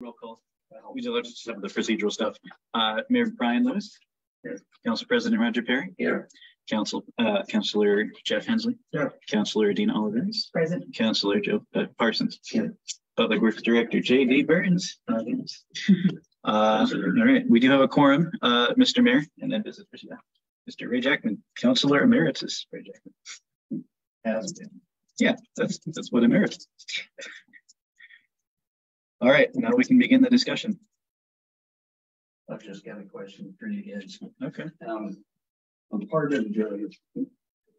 Roll call. We do some of the procedural stuff. Uh, Mayor Brian Lewis. Here. Council President Roger Perry. Here. Council, uh, Councilor Jeff Hensley. Here. Councilor Dean Olivers. Present. Councilor Joe uh, Parsons. Here. Public Works Director J.D. Burns. Uh, all right, we do have a quorum, uh, Mr. Mayor, and then visit Mr. Ray Jackman, Councilor Emeritus Ray Jackman. Has been. Yeah, that's that's what emeritus. All right, now we can begin the discussion. I've just got a question for you guys. Okay. Um, I'm part of the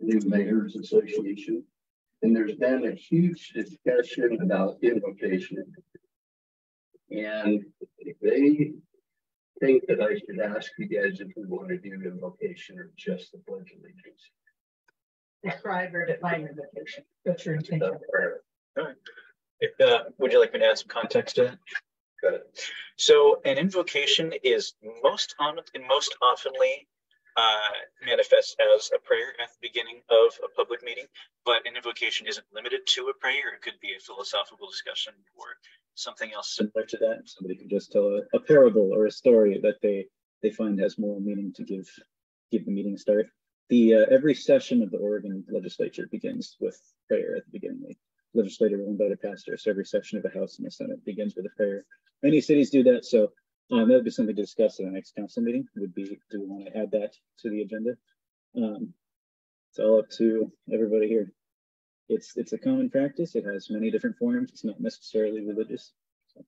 New Mayors Association, and there's been a huge discussion about invocation. And they think that I should ask you guys if we want to do invocation or just the pledge of allegiance. Describe or define invocation. What's your intention? All right. If, uh, would you like me to add some context to that? Got it. So an invocation is most on and most oftenly uh, manifests as a prayer at the beginning of a public meeting, but an invocation isn't limited to a prayer. It could be a philosophical discussion or something else similar to that. Somebody could just tell a, a parable or a story that they they find has moral meaning to give give the meeting start. The uh, every session of the Oregon legislature begins with prayer at the beginning. Legislator will invite a pastor. So every session of the House and the Senate begins with a prayer. Many cities do that. So um, that would be something to discuss in the next council meeting. Would be do we want to add that to the agenda? Um, it's all up to everybody here. It's it's a common practice. It has many different forms. It's not necessarily religious. So.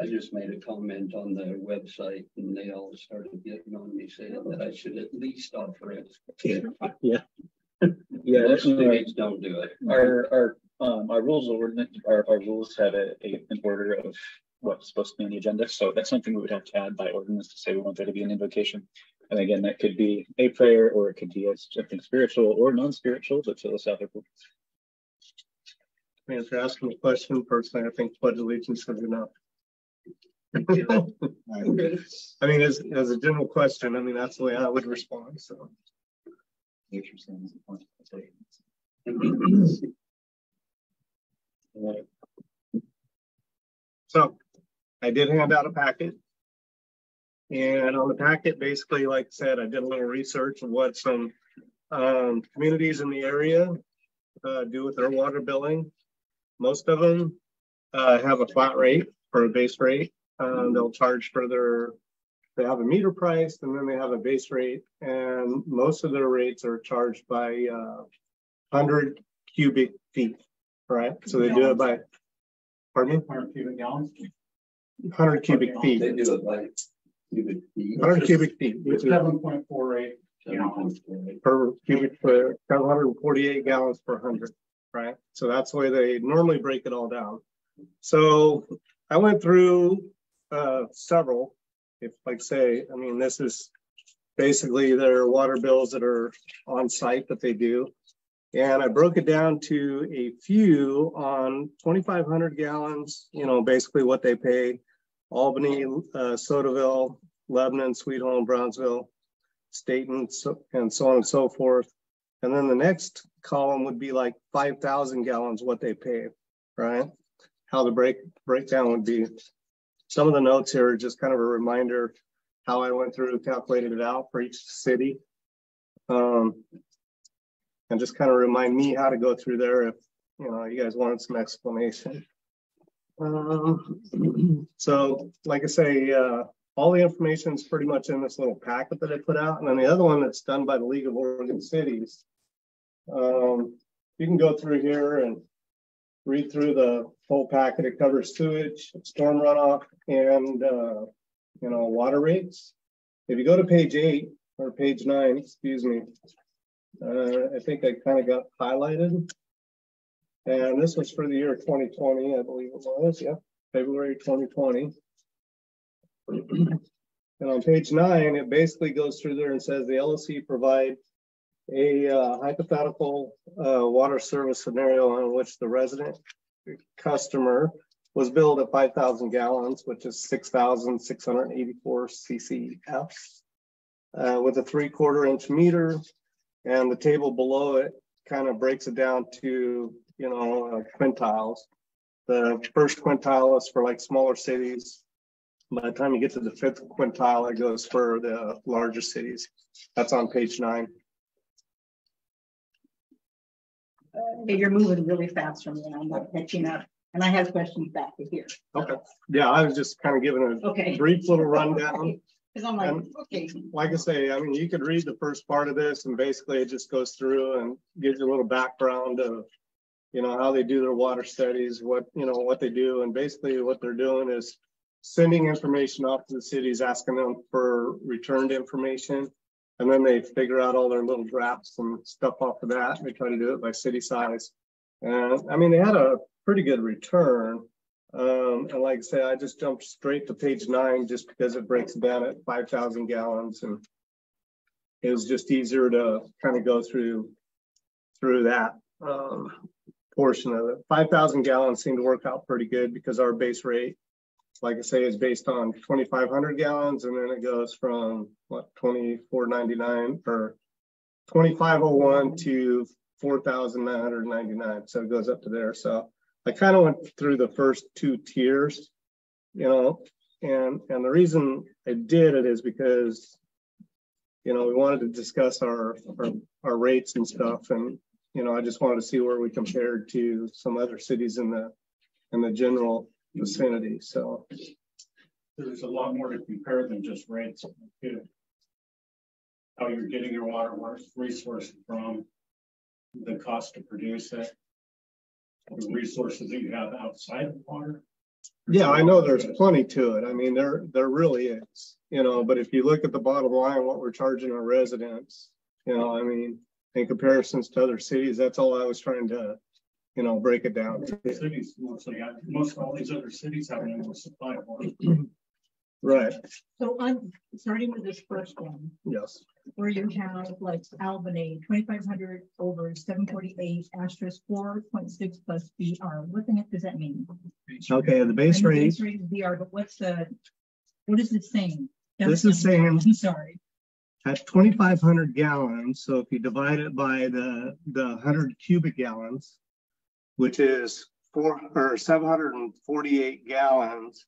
I just made a comment on the website and they all started getting on me saying that I should at least offer it. Yeah. Yeah, Most states don't do it. our our um our rules of ordinance our, our rules have a, a an order of what's supposed to be on the agenda. So that's something we would have to add by ordinance to say we want there to be an invocation. And again, that could be a prayer or it could be a, something spiritual or non-spiritual, but philosophical. I mean, if you're asking a question, personally, I think pledge allegiance is enough. I mean, as, as a general question, I mean, that's the way I would respond, so. So I did hand out a packet. And on the packet, basically, like I said, I did a little research of what some um, communities in the area uh, do with their water billing. Most of them uh, have a flat rate or a base rate. Um, they'll charge for their, they have a meter price and then they have a base rate. And most of their rates are charged by uh, 100 cubic feet, right? So they do it by, pardon me? 100 cubic gallons. 100 cubic feet. They do it by cubic feet. 100 cubic feet, which is Seven point four eight gallons. per cubic foot, 148 gallons per hundred, right? So that's the way they normally break it all down. So I went through uh, several, if like say, I mean, this is basically their water bills that are on site that they do. And I broke it down to a few on 2,500 gallons, you know, basically what they pay. Albany, uh, Sodaville, Lebanon, Sweet Home, Brownsville, Stayton, so, and so on and so forth. And then the next column would be like 5,000 gallons, what they pay, right? How the break breakdown would be. Some of the notes here are just kind of a reminder how I went through calculated it out for each city. Um, and just kind of remind me how to go through there if you know you guys wanted some explanation. Um, so, like I say, uh, all the information is pretty much in this little packet that I put out, and then the other one that's done by the League of Oregon Cities. Um, you can go through here and read through the full packet. It covers sewage, storm runoff, and uh, you know water rates. If you go to page eight or page nine, excuse me, uh, I think I kind of got highlighted. And this was for the year 2020, I believe it was, yeah, February 2020. and on page nine, it basically goes through there and says the LOC provide a uh, hypothetical uh, water service scenario in which the resident customer was billed at 5,000 gallons, which is 6,684 CCF, uh, with a three quarter inch meter. And the table below it kind of breaks it down to, you know, uh, quintiles. The first quintile is for like smaller cities. By the time you get to the fifth quintile, it goes for the larger cities. That's on page nine. Okay, You're moving really fast from me and I'm not catching up. And I have questions back to here. Okay. Yeah, I was just kind of giving Okay. a brief little rundown. Cause I'm like, Um, okay, Like I say, I mean, you could read the first part of this and basically it just goes through and gives you a little background of, you know, how they do their water studies, what, you know, what they do. And basically what they're doing is sending information off to the cities, asking them for returned information. And then they figure out all their little drafts and stuff off of that. They try to do it by city size. And I mean, they had a pretty good return. Um, and like I say, I just jumped straight to page nine just because it breaks down at five thousand gallons and it was just easier to kind of go through through that um, portion of it. Five thousand gallons seemed to work out pretty good because our base rate, like I say, is based on twenty-five hundred gallons and then it goes from what twenty-four ninety-nine or twenty-five oh one to four thousand nine hundred ninety-nine. So it goes up to there. So I kind of went through the first two tiers, you know, and and the reason I did it is because, you know, we wanted to discuss our our, our rates and stuff, and you know, I just wanted to see where we compared to some other cities in the in the general vicinity. So There's a lot more to compare than just rates. How you're getting your water resource from, the cost to produce it. The resources that you have outside of water. yeah, I know there's plenty to it. I mean, there there really is, you know. But if you look at the bottom line, what we're charging our residents, you know, I mean, in comparisons to other cities, that's all I was trying to, you know, break it down. Cities mostly have, most all these other cities have an endless supply of water. Right. so I'm starting with this first one, Yes. where you have like Albany, twenty-five hundred over seven forty-eight, asterisk four point six plus BR. What the heck does that mean? Okay. The base I know rate. Base rate is BR, but what's the, what is it saying? This is saying- I'm sorry. at twenty-five hundred gallons, so if you divide it by the, the hundred cubic gallons, which is four, or seven hundred and forty-eight gallons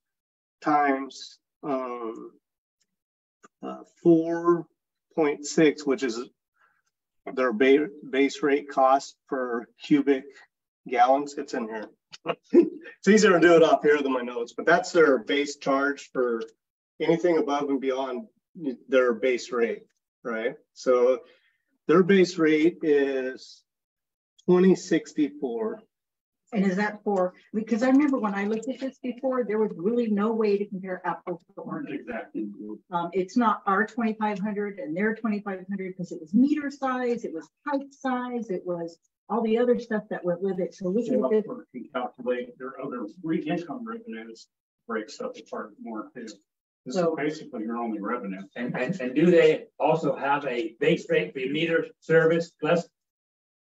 times, um, uh, four point six, which is their ba- base rate cost per cubic gallons, it's in here. It's easier to do it off here than my notes, but that's their base charge for anything above and beyond their base rate, right? So their base rate is twenty sixty-four. And is that for, because I remember when I looked at this before, there was really no way to compare apples to oranges. Exactly. Um, it's not our twenty-five hundred and their twenty-five hundred because it was meter size, it was pipe size, it was all the other stuff that went with it. So looking at this, Can calculate their other re- income revenues, breaks up apart more too. This is So- basically your only revenue. And, and, and do they also have a base rate for meter service plus?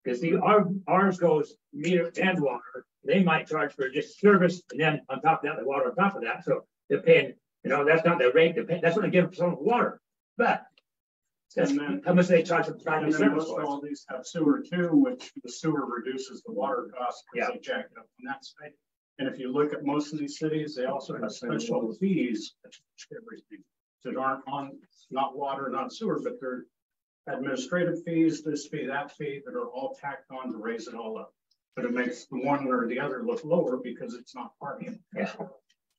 Because see, our, ours goes meter and water, they might charge for just service, and then on top of that, the water on top of that, so they're paying, you know, that's not the rate, they're paying, that's what they give for some water, but. That's And then- how much they charge for And providing then service most all these have sewer too, which the sewer reduces the water cost. because They jack it up on that side. And if you look at most of these cities, they also have special fees. everything That aren't on, not water, not sewer, but they're administrative fees, this fee, that fee, that are all tacked on to raise it all up. But it makes the one or the other look lower because it's not parking. it.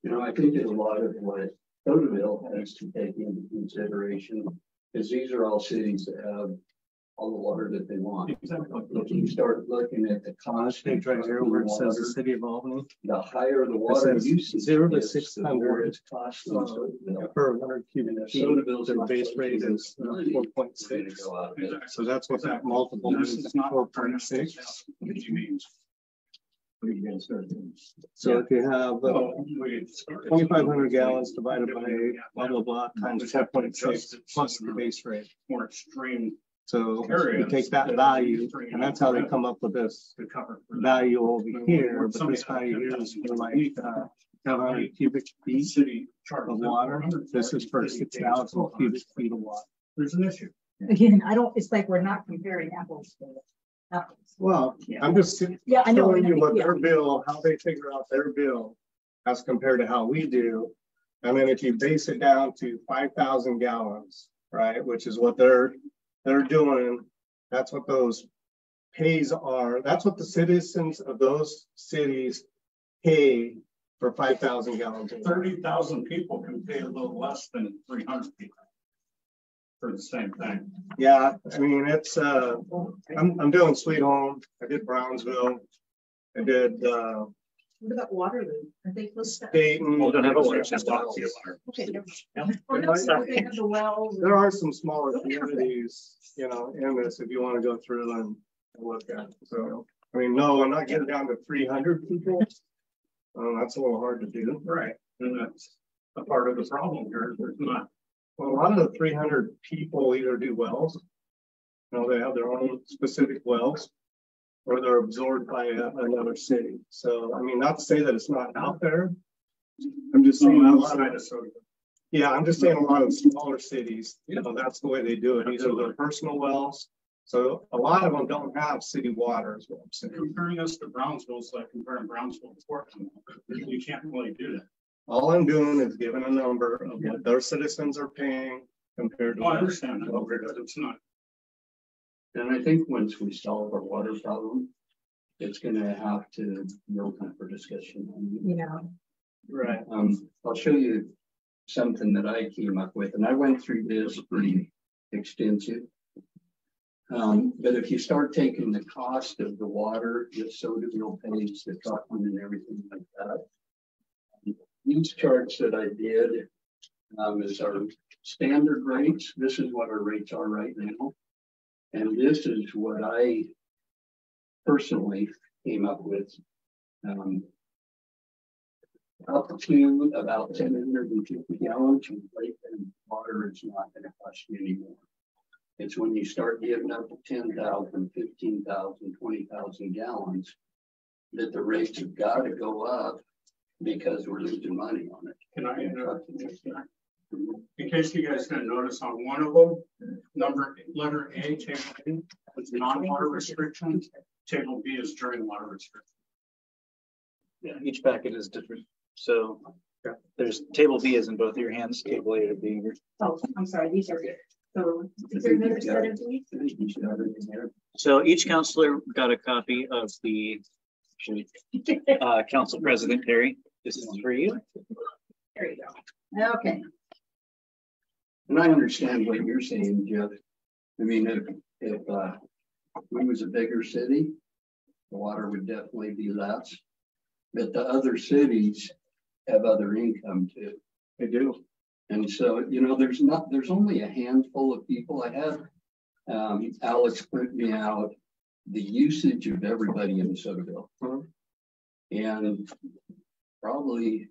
You know, I think there's a lot of what Sodaville has to take into consideration, is these are all cities that have all the water that they want. Exactly. If you start looking at the cost. Page right here where it says the city of Albany The higher the water says usage. zero to the 600, more it's costing per hundred cubic And if feet. Their base rate is money, four point it's gonna six. go out of it. Exactly. So that's what that multiple This is, is not. four point six. What you mean? What are you gonna start doing? So if you have uh, Oh, twenty-five hundred gallons divided by blah, blah, blah, times four point six plus the base rate. More extreme So you take that value and that's how they come up with this to cover. for that. value over here, but this value here is for like, uh, seven hundred cubic feet city charges of water. This is for six thousand cubic feet of water. There's an issue. again, I don't, it's like we're not comparing apples to apples. Well, Yeah. I'm just Yeah, I know. I showing you what yeah. their bill, how they figure out their bill as compared to how we do. And then if you base it down to five thousand gallons, right, which is what they're, they're doing, that's what those pays are. That's what the citizens of those cities pay for five thousand gallons. Thirty thousand people can pay a little less than three hundred people. For the same thing. Yeah, I mean, it's, uh, I'm, I'm doing Sweet Home. I did Brownsville. I did, uh, What about Waterloo? Are they close to? Dayton. Well, don't have a water Just talk to you Okay. never- Yeah. Or no, so they have the wells. There are some smaller communities, you know, in this, if you want to go through and and look at, so, I mean, no, I'm not getting down to three hundred people. Um, that's a little hard to do. Right. And that's a part of the problem here. There's not, Well, a lot of the three hundred people either do wells. You know, they have their own specific wells. Or they're absorbed by a- another city, so, I mean, not to say that it's not out there. I'm just saying, a lot outside of- of Soda. yeah, I'm just saying a lot of smaller cities, you know, that's the way they do it, These are their personal wells. So a lot of them don't have city water is what I'm saying. Comparing us to Brownsville is like comparing Brownsville to Portland. You can't really do that. All I'm doing is giving a number of what their citizens are paying compared to. Oh, I understand it's not. And I think once we solve our water problem, it's gonna have to be open for discussion. Yeah. Right. Um, I'll show you something that I came up with, and I went through this pretty extensive. Um, but if you start taking the cost of the water, the Sodaville pays, the trucking and everything like that. These charts that I did, um, is our standard rates. This is what our rates are right now. And this is what I personally came up with. Um, up to about ten hundred and fifty gallons of lake and water is not gonna cost you anymore. It's when you start getting up to 10,000, 15,000, 20,000 gallons that the rates have gotta go up because we're losing money on it. Can I interrupt? In case you guys didn't notice on one of them, number, letter A, table A, is non-water restrictions. Table B is during water restriction. Yeah, each packet is different. So yeah. there's table B is in both of your hands, table A to B. Oh, I'm sorry, these are good. So is there another set of these? I think you should have it in there. So each counselor got a copy of the uh, council president, Perry. This is for you. There you go. Okay, And I understand what you're saying, Jeff. I mean, if, if, uh, we was a bigger city, the water would definitely be less. But the other cities have other income too. They do. And so, you know, there's not, there's only a handful of people. I had, um, Alex print me out the usage of everybody in Sodaville. Mhm. And probably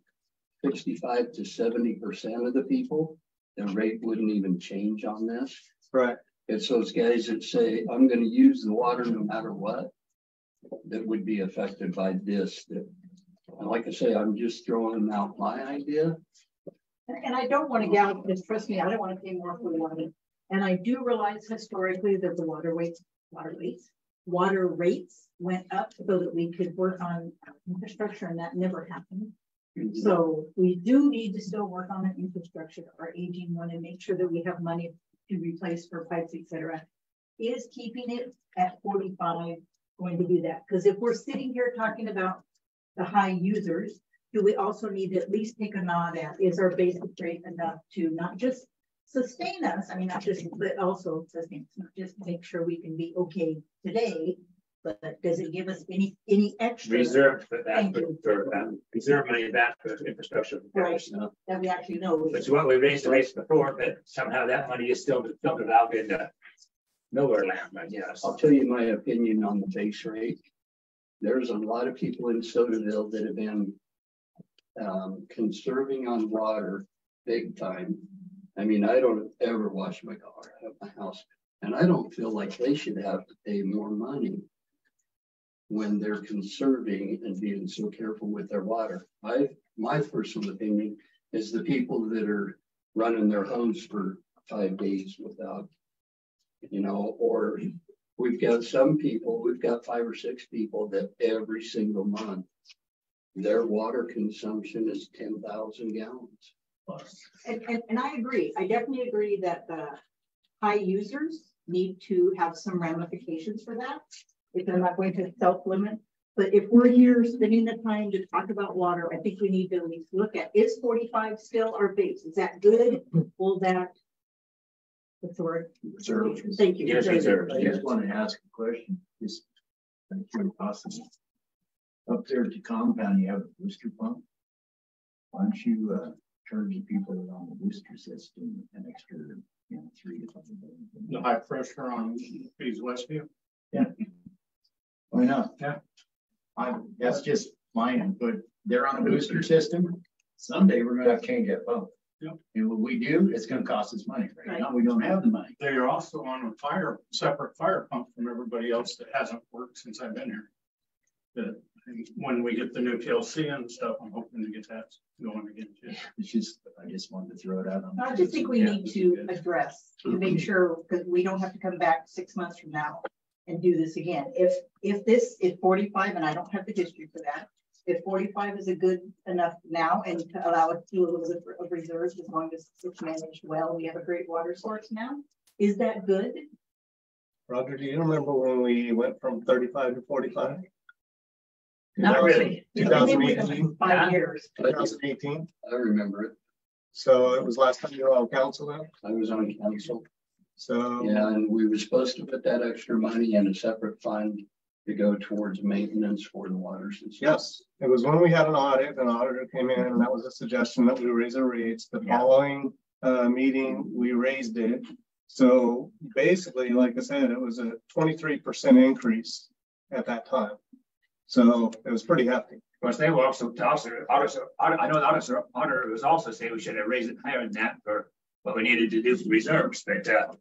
sixty-five to seventy percent of the people, the rate wouldn't even change on this. Right. It's those guys that say, I'm gonna use the water no matter what. That would be affected by this, that, and like I say, I'm just throwing out my idea. and and I don't want to gouge, just trust me, I don't want to pay more for the water. And I do realize historically that the water rates, water rates, water rates went up so that we could work on infrastructure and that never happened. So mm-hmm. we do need to still work on the infrastructure, our aging one, and make sure that we have money to replace for pipes, etc. Is keeping it at forty-five going to do that? Because if we're sitting here talking about the high users, do we also need to at least take a nod at, is our basic rate enough to not just sustain us? I mean, not just, but also sustain, not just make sure we can be okay today, but does it give us any, any extra? Reserve for that, Thank you. for that, reserve money back for infrastructure. Right. That we actually know. Which is what we raised the rates before, but somehow that money is still filtered out into nowhere land, I guess. I'll tell you my opinion on the base rate. There's a lot of people in Sodaville that have been um, conserving on water big time. I mean, I don't ever wash my car out of my house, and I don't feel like they should have to pay more money when they're conserving and being so careful with their water. I, my personal opinion is the people that are running their homes for five days without, you know, or We've got some people, we've got five or six people that every single month, their water consumption is ten thousand gallons. And, and, and I agree. I definitely agree that the high users need to have some ramifications for that. If they're not going to self-limit. But if we're here spending the time to talk about water, I think we need to at least look at, is forty-five still our base? Is that good? Will that? What's the word? Reserve. Thank you. Yes, reserve. I just want to ask a question, just. out of curiosity. Up there at the compound, you have a booster pump. Why don't you, uh, charge the people that are on the booster system an extra, you know, three to five. The high pressure on East Westview. Why not? Yeah. I, that's just my input. They're on a booster system. Someday we're gonna have to change that pump. Yep. And what we do, it's gonna cost us money. Right now, we don't have the money. They are also on a fire, separate fire pump from everybody else that hasn't worked since I've been here. That, when we get the new PLC and stuff, I'm hoping to get that going again too. It's just, I just wanted to throw it out on. I just think we need to address to make sure, because we don't have to come back six months from now and do this again. If, if this is forty-five, and I don't have the history for that, if forty-five is a good enough now and to allow us to do a little bit of reserves as long as it's managed well, we have a great water source now. Is that good? Roger, do you remember when we went from thirty-five to forty-five? Not really. You know, 2018, Five years. two thousand eighteen, I remember it. so it was last time you were on council then, I was on council. So. Yeah, and we were supposed to put that extra money in a separate fund to go towards maintenance for the water system. Yes, it was when we had an audit, an auditor came in and that was a suggestion that we raise our rates. The Yeah. following uh meeting, we raised it. So basically, like I said, it was a twenty-three percent increase at that time. So it was pretty hefty. Of course, they were also, also, auditor, I know the auditor, auditor was also saying we should have raised it higher than that for what we needed to do for reserves, but, uh,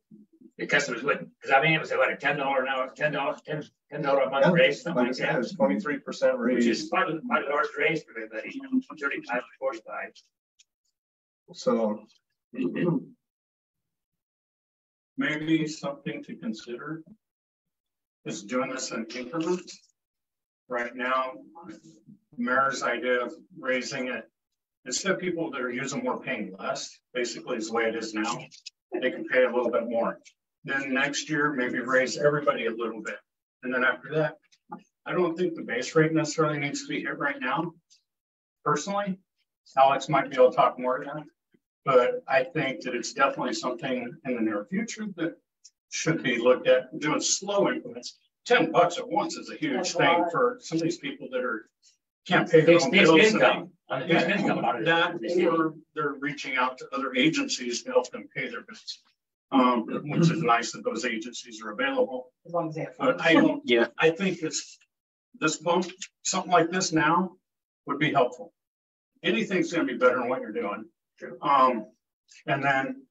the customers wouldn't, because I mean, it was like a ten dollar an hour, ten dollars, ten, ten dollar a month Yeah, raise, something Like I like said, it was twenty-three percent Which raise. is quite a, quite a large raise for everybody, you know, from thirty-five to forty-five. So Maybe something to consider is doing this in increments. Right now, mayor's idea of raising it, instead of people that are using more paying less, basically is the way it is now. They can pay a little bit more. Then next year, maybe raise everybody a little bit. And then after that, I don't think the base rate necessarily needs to be hit right now. Personally, Alex might be able to talk more to that. But I think that it's definitely something in the near future that should be looked at, doing slow increments. Ten bucks at once is a huge That's thing lot. for some of these people that are, can't pay their Fixed own fixed bills. and they- income, on the fixed income out of That, it. or they're reaching out to other agencies to help them pay their bills. Um, which is nice that those agencies are available. As long as they have. But I don't, Yeah. I think it's, this bump, something like this now would be helpful. Anything's gonna be better than what you're doing. Um, and then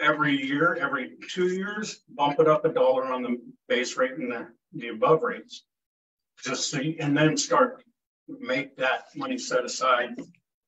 every year, every two years, bump it up a dollar on the base rate and the, the above rates. Just see, and then start, make that money set aside.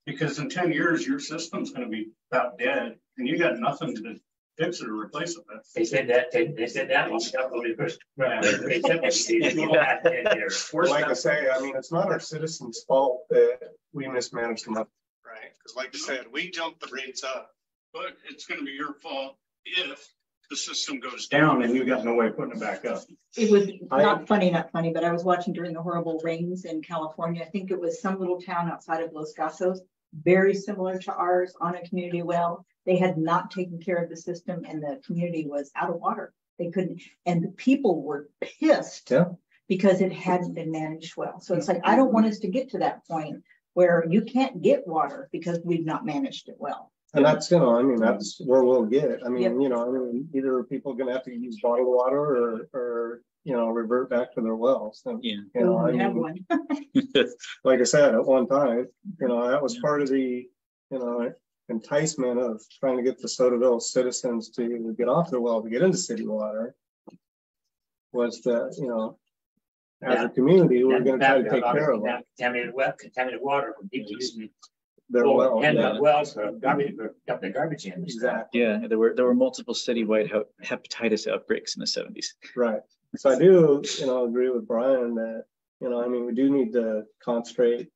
Because in ten years, your system's gonna be about dead and you got nothing to fix it or replace it with. They said that, they, they said that was probably first. Right. They said that, they go back 10 years. Where's like I say, I mean, it's not our citizens' fault that we mismanaged them up. Right, because like I said, we jumped the rates up. But it's gonna be your fault if the system goes down and you've got no way of putting it back up. It was I- not funny, not funny, but I was watching during the horrible rains in California. I think it was some little town outside of Los Gatos, very similar to ours on a community well. They had not taken care of the system and the community was out of water. They couldn't, and the people were pissed. Yeah. Because it hadn't been managed well. So it's like, I don't want us to get to that point where you can't get water because we've not managed it well. And that's, you know, I mean, that's where we'll get. I Yep. mean, you know, I mean, either people are gonna have to use bottled water or, or, you know, revert back to their wells. And, Yeah. you know, I We have mean, one. like I said, at one time, you know, that was part of the, you know, enticement of trying to get the Sodaville citizens to get off their well to get into city water. Was that, you know, as Yeah. a community, we're gonna try to take care of that Contaminated well, contaminated water from people using. Their well. And yeah. wells for garbage, for dumping their garbage in. Exactly, Yeah, there were there were multiple citywide hepatitis outbreaks in the seventies. right. So I do, you know, agree with Brian that, you know, I mean, we do need to concentrate,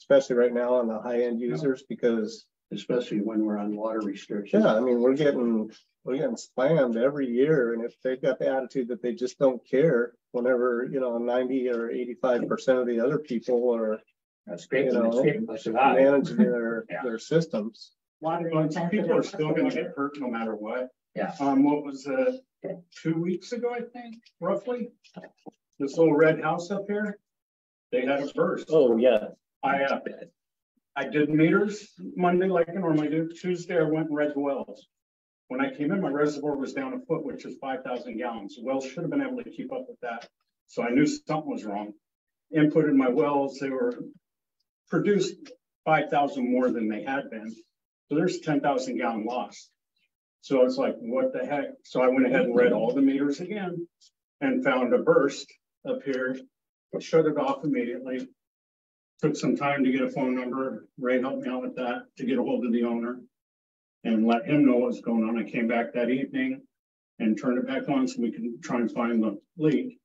especially right now on the high end users because especially when we're on water restrictions. yeah, I mean, we're getting, we're getting slammed every year. And if they've got the attitude that they just don't care whenever, you know, 90 or 85% of the other people are That's great. You know, That's great. That's survive. managing their, Yeah. their systems. Water But intensive. people are still gonna get hurt no matter what. Yeah. Um, what was, uh, two weeks ago, I think, roughly? This little red house up here, they had a burst. Oh, yeah. I, uh, I did meters Monday like I normally do. Tuesday, I went and read the wells. When I came in, my reservoir was down a foot, which is five thousand gallons. The Wells should have been able to keep up with that. So I knew something was wrong. Inputted my wells, they were produced five thousand more than they had been. So there's ten thousand gallon loss. So it's like, what the heck? So I went ahead and read all the meters again and found a burst up here. Shut it off immediately. Took some time to get a phone number. Ray helped me out with that to get a hold of the owner. And let him know what's going on. I came back that evening and turned it back on so we can try and find the leak.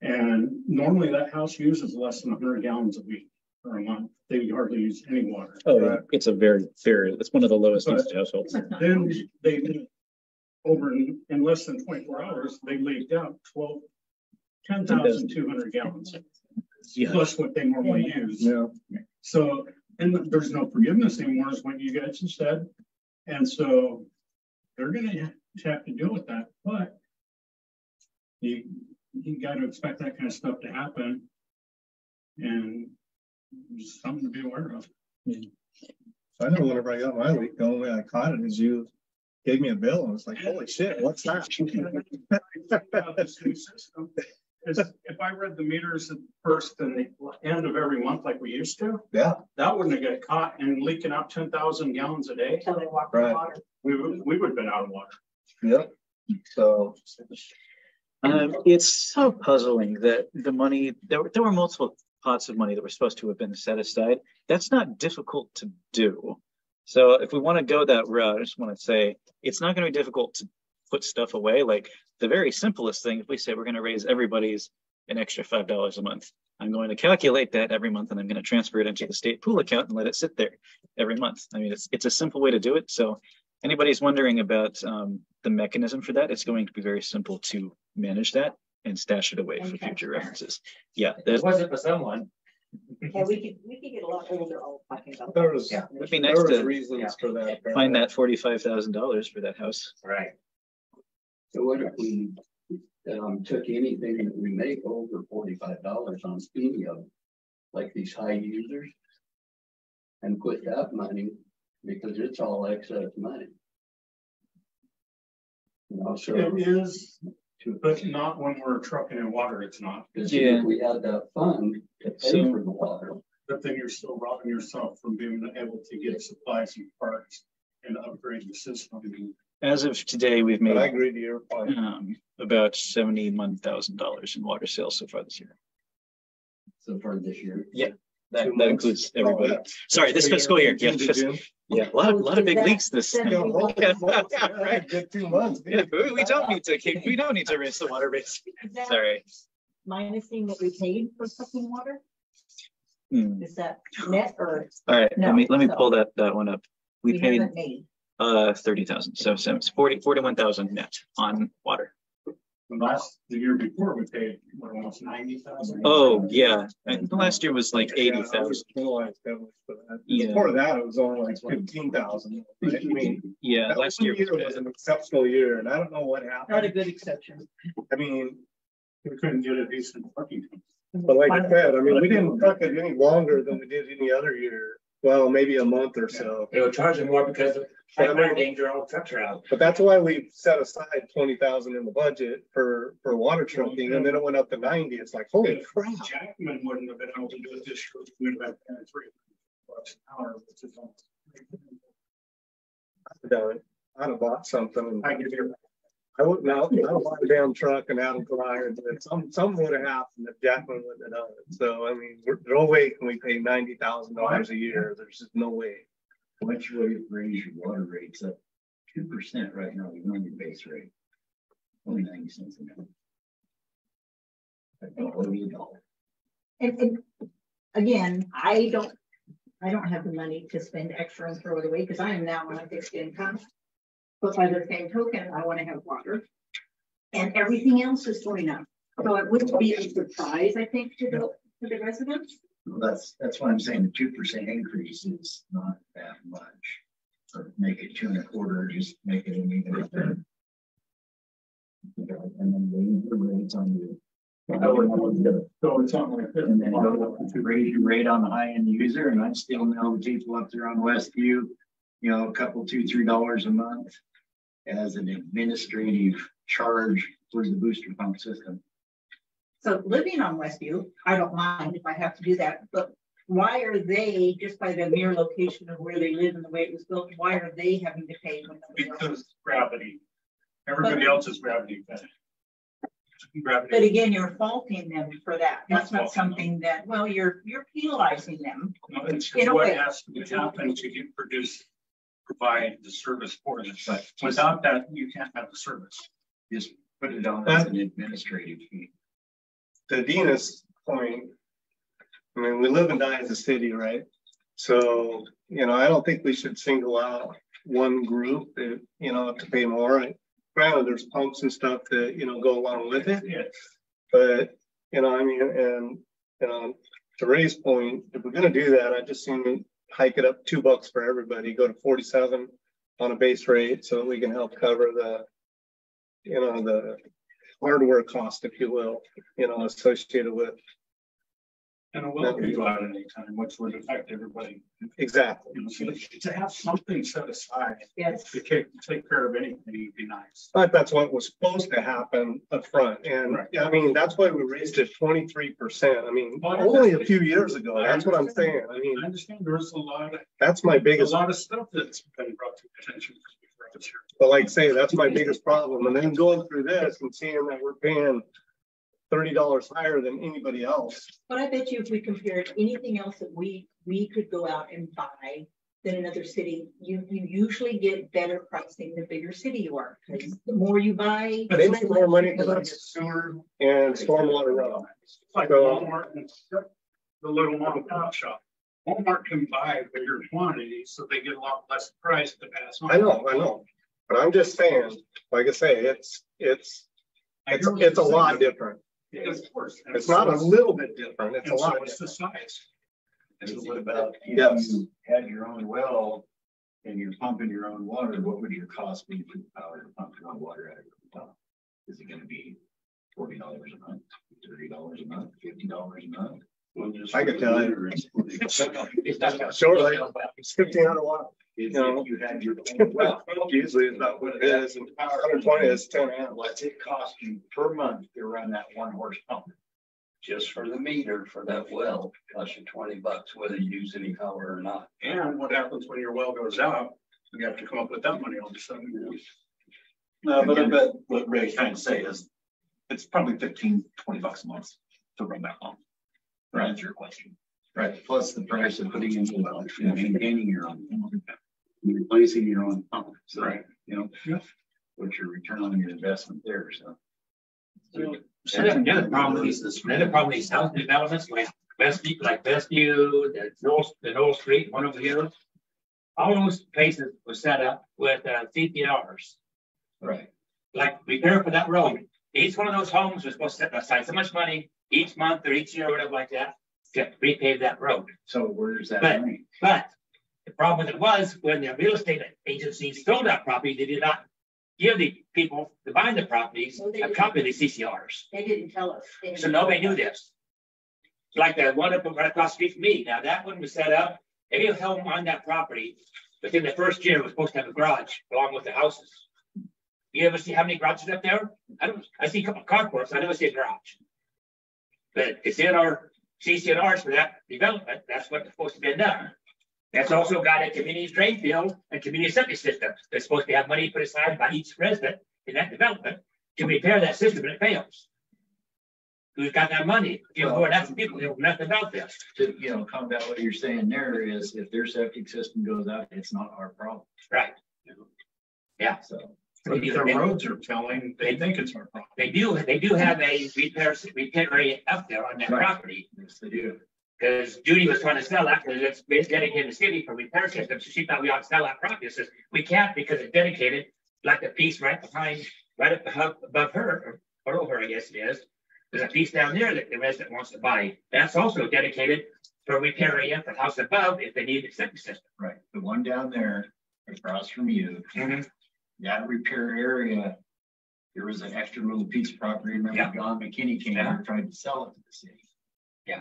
And normally that house uses less than hundred gallons a week or a month. They hardly use any water. Oh, it's a very, very, it's one of the lowest used households. Then they, over in, in less than twenty-four hours, they leaked out twelve, ten thousand two hundred gallons. Yeah. Plus what they normally use. Yeah. So, and there's no forgiveness anymore is what you guys have said. And so they're gonna have to deal with that, but you, you gotta expect that kind of stuff to happen. And just something to be aware of. So I know whenever I got my leak, the only way I caught it is you gave me a bill and it's like, holy shit, what's that? about this new system is if I read the meters at first and the end of every month like we used to, Yeah, that wouldn't have got caught and leaking out ten thousand gallons a day. Until they walk the Right. water. We would, we would have been out of water. yep. So, Um, it's so puzzling that the money, there there were multiple pots of money that were supposed to have been set aside. That's not difficult to do. So if we want to go that route, I just want to say, it's not going to be difficult to put stuff away. Like the very simplest thing, if we say we're going to raise everybody's an extra five dollars a month, I'm going to calculate that every month and I'm going to transfer it into the state pool account and let it sit there every month. I mean, it's, it's a simple way to do it. So anybody's wondering about um, the mechanism for that, it's going to be very simple to manage that and stash it away for future references. Yeah, It that wasn't for someone. Yeah, we could, we could get a lot older all talking about. there was, Yeah. would be there nice was to reasons for that. find that forty-five thousand dollars for that house. Right. So what if we, um, took anything that we make over forty-five dollars on any of, like these high users? And put that money, because it's all excess money. You know, so, It is, but not when we're trucking in water, it's not. because Yeah. if we had that fund to pay So- for the water, But then you're still robbing yourself from being able to get supplies and parts and upgrade the system. As of today, we've But I made agree to your point. um, about seventy-one thousand dollars in water sales so far this year. so far this year. That, that months. includes Oh, everybody. yeah. Sorry, this fiscal year. Yeah, June to fis- June. yeah, a lot of, a lot of big leaks this. that- Yeah, well, Yeah, well, yeah, right. Good two months. Yeah, we we don't need to keep, we don't need to raise the water rates. Is that Sorry. Minusing what we paid for sucking water, Hmm. is that net or All right, No, let me, let me so- pull that, that one up. We we paid haven't uh thirty thousand, so so it's forty, forty-one thousand net on water. The last, the year before, we paid, what, almost ninety thousand? Oh, yeah, and the last year was like eighty Yeah, I thousand. was penalized heavily for that. Yeah. Before that, it was only like fifteen thousand. I mean, Yeah, that last year year was was an exceptional year and I don't know what happened. Not a good exception. I mean, We couldn't get a decent parking. but like I said, I mean, we didn't truck it any longer than we did any other year. Well, maybe a month or so. They were charging more because But danger all. But that's why we set aside twenty thousand in the budget for, for water trucking and then it went up to ninety. It's like, holy crap. Jackman wouldn't have been able to do it this year. We'd have had three bucks an hour, which is almost. Done. I'd have bought something. I. I wouldn't, I would have bought a damn truck and out of Goliath, but some, some would have happened if Jackman wouldn't have done it. So, I mean, there's no way can we pay ninety thousand dollars a year. There's just no way. Don't you raise your water rates up two percent right now, you're on your base rate? Only ninety cents an hour. You know. And, and again, I don't, I don't have the money to spend extra and throw it away because I am now on a fixed income. But by the same token, I want to have water. And everything else is going up. So it wouldn't be a surprise, I think, to the, to the residents. Well, That's, that's why I'm saying the two percent increase is not that much. Or make it two and a quarter, just make it an even. And then raise the rates on you. So it's something like this. And then go to raise your rate on the high end user, and I still know the people up there on Westview, you know, a couple, two, three dollars a month. As an administrative charge for the booster pump system. So living on Westview, I don't mind if I have to do that, but why are they, just by the mere location of where they live and the way it was built, why are they having to pay? when nobody? Because gravity. Everybody else is gravity fed. But again, you're faulting them for that. That's not Not faulting them. something that, well, you're, you're penalizing them. No, It's In what way. has to be happen to get produce, provide the service for them. But without that, you can't have the service. Just put it on as an administrative fee. To Dina's point, I mean, we live and die as a city, right? So, you know, I don't think we should single out one group, that, you know, to pay more. Granted, there's pumps and stuff that, you know, go along with it, Yes. but, you know, I mean, and, you know, to Ray's point, if we're gonna do that, I just seen hike it up two bucks for everybody, go to forty-seven on a base rate, so that we can help cover the, you know, the hardware cost, if you will, you know, associated with And it will be go out at any time, which would affect everybody. Exactly. You know, so To have something set aside Yes. to take, take care of anything would be nice. But that's what was supposed to happen up front. And Right. I mean, that's why we raised it twenty-three percent. I mean, Well, only a few years ago. That's what I'm saying. I mean, I understand there's a lot, of- that's my biggest. a lot of stuff that's been brought to attention. Before I was here. but like say, that's my biggest problem. And then going through this and seeing that we're paying thirty dollars higher than anybody else. But I bet you if we compared anything else that we, we could go out and buy than another city, you, you usually get better pricing the bigger city you are. Because the more you buy. They make more money because it's sewer and stormwater runoff. It's like So- Walmart and the little mom and pop shop. Walmart can buy bigger quantities, so they get a lot less price to pass on. I know, I know. But I'm just saying, like I say, it's, it's, it's, it's a lot saying. different. Yeah, Of course. And It's not a little bit different. It's a and so lot. It's the size. And so what about if Yes. you had your own well and you're pumping your own water, what would your cost be for the power to pump your own water out of your well? Is it gonna be forty dollars a month, thirty dollars a month, fifty dollars a month? I can tell you. It's not- Shortly, it's fifteen hundred watt. If No. if you had your well, Well, usually it's about what it is, and hundred twenty is ten amps. what's it cost you per month to run that one horse pump? just for the meter for that well, costs you twenty bucks whether you use any power or not. And what happens when your well goes out? You have to come up with that money all of a sudden. No, but I bet what Ray's trying to say is, it's probably 15, 20 bucks a month to run that long. To answer your question. Right, plus the price of putting in the well, and maintaining your own. pump, Replacing your own pump, so, Right. you know, Yeah. what's your return on your investment there, so. Another problem, with these- another problem, is these housing developments, like Westview, like Westview, the Knoll, the Knoll Street, one over here. All those places were set up with uh, CPRs, Right. like repair for that road. Each one of those homes was supposed to set aside so much money each month or each year or whatever like that, to repave that road. So where's that But- money? But the problem with it was when the real estate agencies sold that property, they did not give the people to buy the properties No, they a copy of the CCRs. They didn't tell us. Didn't So nobody knew us. this. Like the one up right across the street from me. Now that one was set up, every home on that property, within the first year was supposed to have a garage along with the houses. You ever see how many garages up there? I don't, I see a couple of carports, I never see a garage. But it's in our CCNRs for that development, that's what's supposed to be done. That's also got a community drain field and community septic system. They're supposed to have money put aside by each resident in that development to repair that system and it fails. Who's got that money? You know, that's the people who know nothing about this. To, you know, combat what you're saying there is if their septic system goes out, it's not our problem, Right. Yeah. so. They the roads are telling, they think it's our problem. They do, they do have a repair, repair area up there on that Right. property. Yes, they do. Because Judy was trying to sell that because it's dedicated to the city for repair systems. So She thought we ought to sell that property. Says, we can't because it's dedicated, like the piece right behind, right up the hub above her, or below her, I guess it is. There's a piece down there that the resident wants to buy. That's also dedicated for repair area for the house above if they need a septic system. Right, the one down there across from you, mm-hmm. That repair area. There was an extra little piece of property, remember Yeah. John McKinney came here and tried to sell it to the city. Yeah.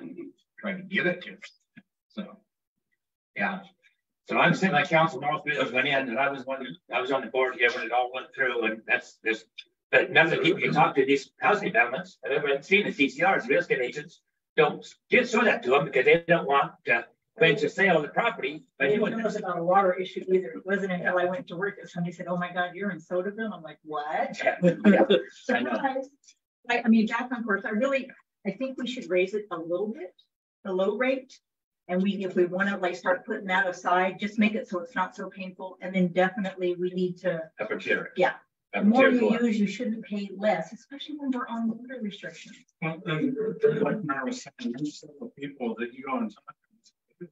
Tried to give it to us, so. Yeah. So I'm sitting like council North went in and I was one, I was on the board here when it all went through and that's this. But none of the people you talk to these housing developments, I've ever seen the TCRs, real estate agents. Don't get show that to them because they don't want to clinch a sale of the property. I But he didn't know it was wouldn't. about a water issue either. It wasn't until I went to work that somebody said, oh my God, you're in Sodaville. I'm like, what? Yeah, I know. Surprise. I, I mean, back on course, I really, I think we should raise it a little bit, the low rate. And we, if we want to like start putting that aside, just make it so it's not so painful. And then definitely we need to, A procure. Yeah. A the more procure. you use, you shouldn't pay less, especially when we're on water restrictions. Well, and like Mara was saying, there's several people that you go and talk to, if you're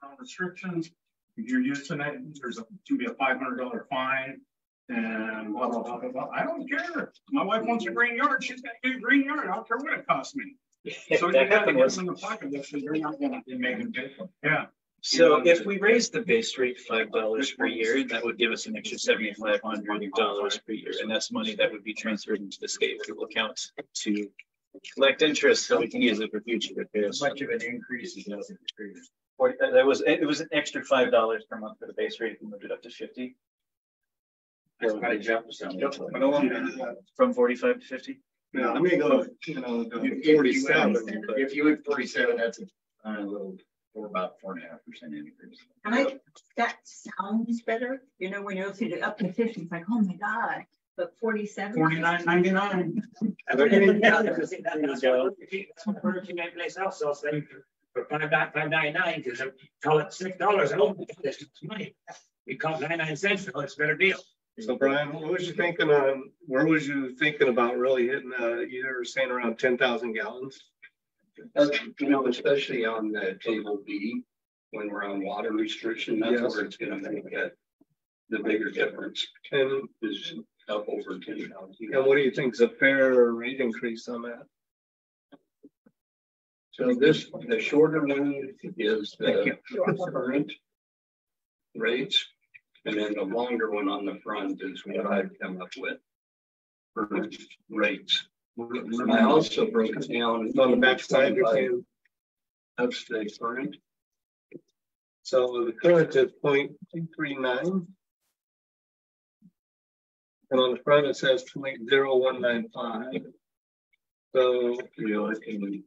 on restrictions. If you're using it, there's a, to be a $500 fine and blah, blah, blah, blah, blah. I don't care. My wife wants a green yard. She's going to get a green yard. I don't care what it costs me. So you got to get some in the pocket they're not going to make a difference. Yeah. So if we raise the base rate five dollars per year, that would give us an extra seventy-five hundred dollars per year, and that's money that would be transferred into the state fuel account to collect interest, so we can use it for future repairs. Much of an increase is nothing. 40, that was, it was an extra five dollars per month for the base rate, we moved it up to fifty. That's jump From forty-five to fifty? No, I'm gonna go, you know, If you forty-seven. If you went forty-seven, that's a, uh, little, or about four and a half percent increase. And I, that sounds better, you know, when you're at up to fifty, it's like, oh my God, but forty-seven. Forty-nine ninety-nine. That's what we're place else, I'll for five nine, five nine nine, because they call it six dollars, oh, this is money. We call it ninety-nine cents, so it's a better deal. So Brian, what was you thinking on, where was you thinking about really hitting, uh, you were saying around ten thousand gallons? Uh, You know, especially on the table B, when we're on water restriction, that's Yes. where it's gonna make it. The bigger difference And, is up over ten thousand. and what do you think is a fair rate increase on that? So this, the shorter one is the current rates, and then the longer one on the front is what I've come up with. For rates. I also broke it down. On the backside, you're saying, That's the current, so the current is point two three nine. And on the front, it says point zero one nine five. So you know, it can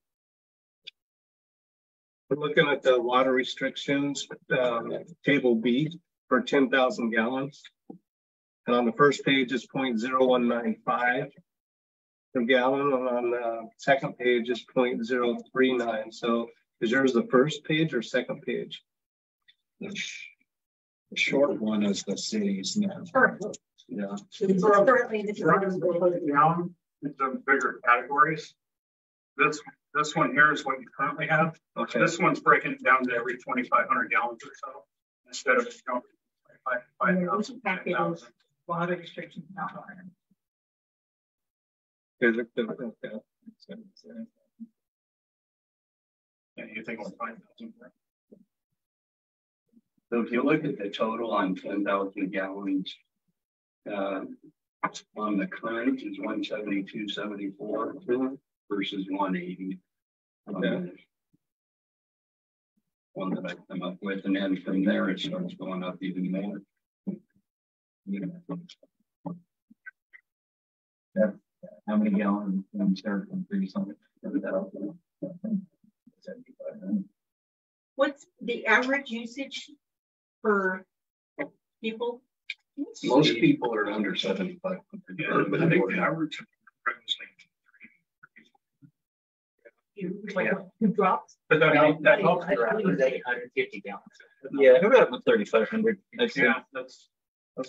we're looking at the water restrictions, um, table B for ten thousand gallons. And on the first page is 0.0195 per gallon, and on the second page is 0.039. So is yours the first page or second page? The sh- the short one is the cities now. Perfect. Yeah. Currently, this is- Down into bigger categories. This, this one here is what you currently have. Okay, This one's breaking it down to every twenty-five hundred gallons or so, instead of, you know, five, five And thousand, those ten packages, thousand. water restrictions, not water. Okay. Yeah, you think it's five thousand. So if you look at the total on ten thousand gallons. Uh, on the current is one seventy-two, seventy-four versus one eighty. Um, okay. One that I come up with, and then from there it starts going up even more. How many gallons can start from three something? What's the average usage for people? Most people are under seventy-five. Yeah, but I think the average. is like You, like, who drops? But that, that helps. I it was eight hundred fifty gallons. Yeah, we're about thirty-five hundred, I'd. Yeah, that's,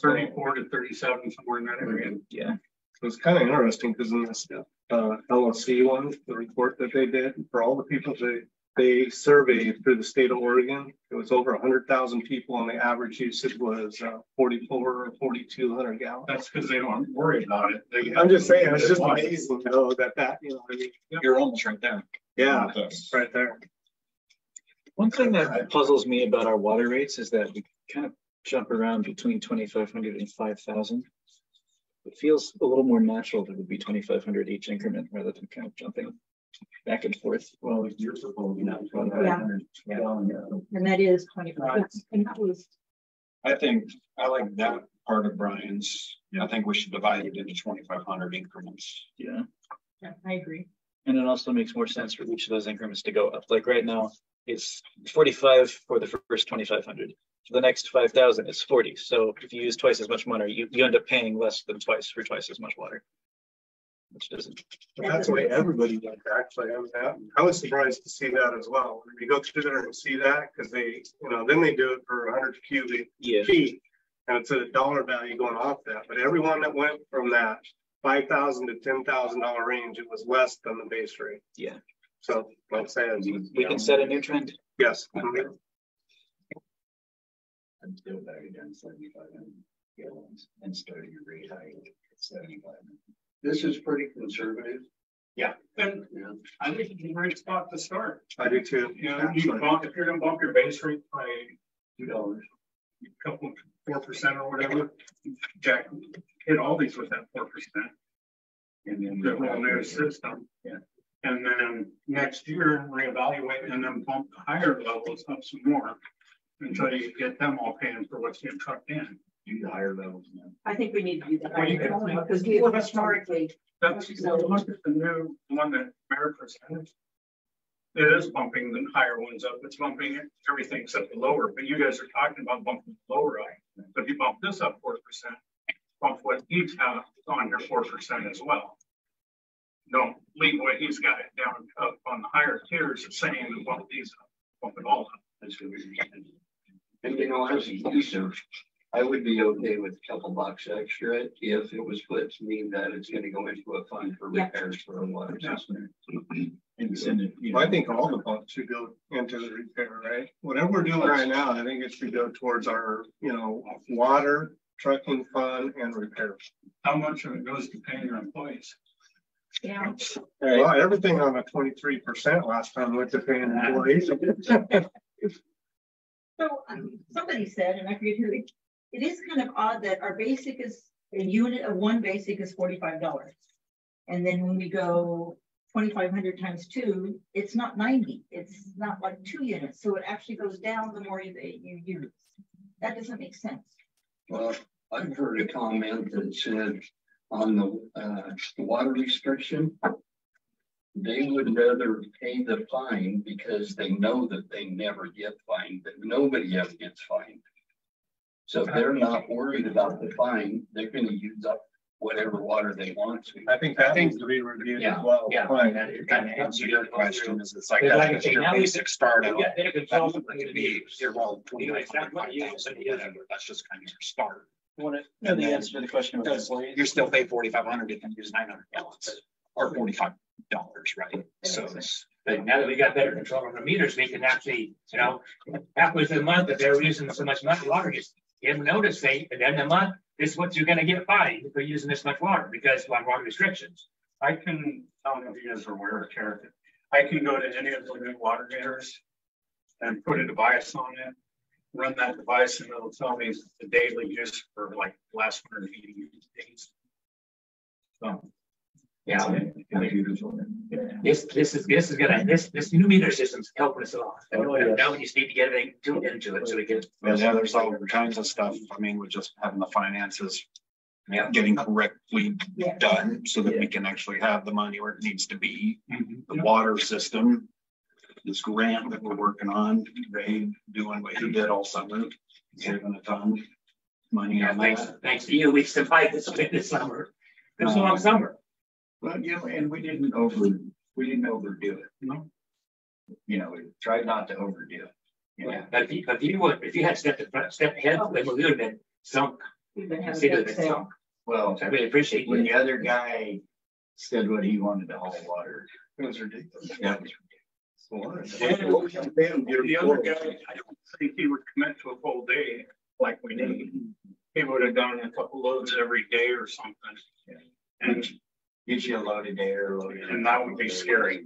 thirty-four to thirty-seven, somewhere in that area. Yeah. It was kind of interesting because in this uh LLC one, the report that they did for all the people they they surveyed through the state of Oregon, it was over hundred thousand people and the average usage was uh forty-four or forty-two hundred gallons. That's because they don't worry about it. They- I'm just saying, it's just amazing though that that, you know, I mean, You're almost right there. yeah, With right there. One thing that puzzles me about our water rates is that we kind of jump around between 2,500 and 5,000. It feels a little more natural that it would be 2,500 each increment rather than kind of jumping back and forth. Well, you're proposing that. Yeah. And that is twenty-five. And that was, I think, I like that part of Brian's. I think we should divide it into twenty-five hundred increments. Yeah. yeah, I agree. And it also makes more sense for each of those increments to go up. Like right now, it's 45 for the first 2,500. For the next 5,000, it's 40. So if you use twice as much money, you, you end up paying less than twice for twice as much water. Which doesn't, That's the way everybody does it, actually. I was, I was surprised to see that as well. When you go through there and see that, because they, you know, then they do it for hundred cubic yeah. feet. And it's a dollar value going off that, but everyone that went from that five thousand to ten thousand dollar range, it was less than the base rate. Yeah. So, like I said, We can set a new trend. yes. Mm-hmm. I'm still back down seventy-five gallons and starting your rate high at seventy-five. This is pretty conservative. Yeah. And Yeah. I think it's a great spot to start. I do too. You know, you bump, if you're gonna bump your base rate by Two dollars. a couple, of four percent or whatever, Jack, hit all these with that four percent. And then. The whole new system. Yeah. And then next year reevaluate and then bump the higher levels up some more. Until you get them all paying for what's getting trucked in. Do the higher levels now. I think we need to do that. Well, you can- Because we have historically, That's, so look at the new one that Mayor presented. It is bumping the higher ones up. It's bumping everything except the lower, but you guys are talking about bumping the lower up. So if you bump this up four percent, bump what he's got on here four percent as well. Don't leave what he's got it down up on the higher tiers of saying to bump these up, bump it all up. That's what we're saying. And you know, as a user, I would be okay with a couple bucks extra if it was put to me that it's gonna go into a fund for Yeah. repairs for a water system. And send it, you know. Well, I think all the pumps should go into the repair, right? Whatever we're doing right now, I think it should go towards our, you know, water, trucking fund and repair. How much of it goes to paying your employees? yeah, All right. Well, everything on the twenty-three percent last time went to paying employees. so um, somebody said, and I forget who, it is kind of odd that our basic is, a unit of one basic is forty-five dollars. And then when we go twenty-five hundred times two, it's not ninety, it's not like two units, so it actually goes down the more you, you use. That doesn't make sense. Well, I've heard a comment that said on the, uh, water restriction. They would rather pay the fine because they know that they never get fined, that nobody ever gets fined. So if they're not worried about the fine, they're gonna use up whatever water they want to. I think that needs to be reviewed as well. yeah. Fine. That is Kind of answer your question is it's like, It's like that's your now basic start out. Yeah, they could That's solve not it. gonna be, you're well, You know, it's not what you- 25,000, whatever. That's just kind of your start. Want to know the answer to the question about Because employees? you're still pay forty-five hundred if you use nine hundred gallons or forty-five dollars, right? So. But now that we got better control on the meters, we can actually, you know, halfway through the month, if they're using so much money, water, just give notice, say, at the end of the month, this is what you're gonna get fined for using this much water, because of water restrictions. I can, I don't know if you guys are aware of Carrot. I can go to any of the new water meters and put a device on it, run that device and it'll tell me the daily use for like last hundred and eighty days. So. Yeah. Computers on it. This, this is, this is gonna, this, this new meter system's helping us a lot. Oh, yes. Now we just need to get everything tuned into it, so we can. Yeah, there's all kinds of stuff. I mean, with just having the finances Yeah. getting correctly Yeah. done so that we can actually have the money where it needs to be. Mm-hmm. The water system, this grant that we're working on, Ray doing what he did all summer, saving a ton. of Money Yeah, on thanks, that. thanks to you, we survived this, this summer. It was a long summer. Well, you know, and we didn't over, we didn't overdo it. No. You know, we tried not to overdo it. you know. Yeah, but if you, but if you would, if you had stepped, front- stepped ahead, then we would have been sunk We've been having See, a the- big sale. Well, I really appreciate when you. the other guy said what he wanted to haul water. It was ridiculous. Yeah. The other guy, I don't think he would commit to a full day like we need. He would have done a couple loads every day or something. And, Gives you a loaded air, loaded. and that would be scary.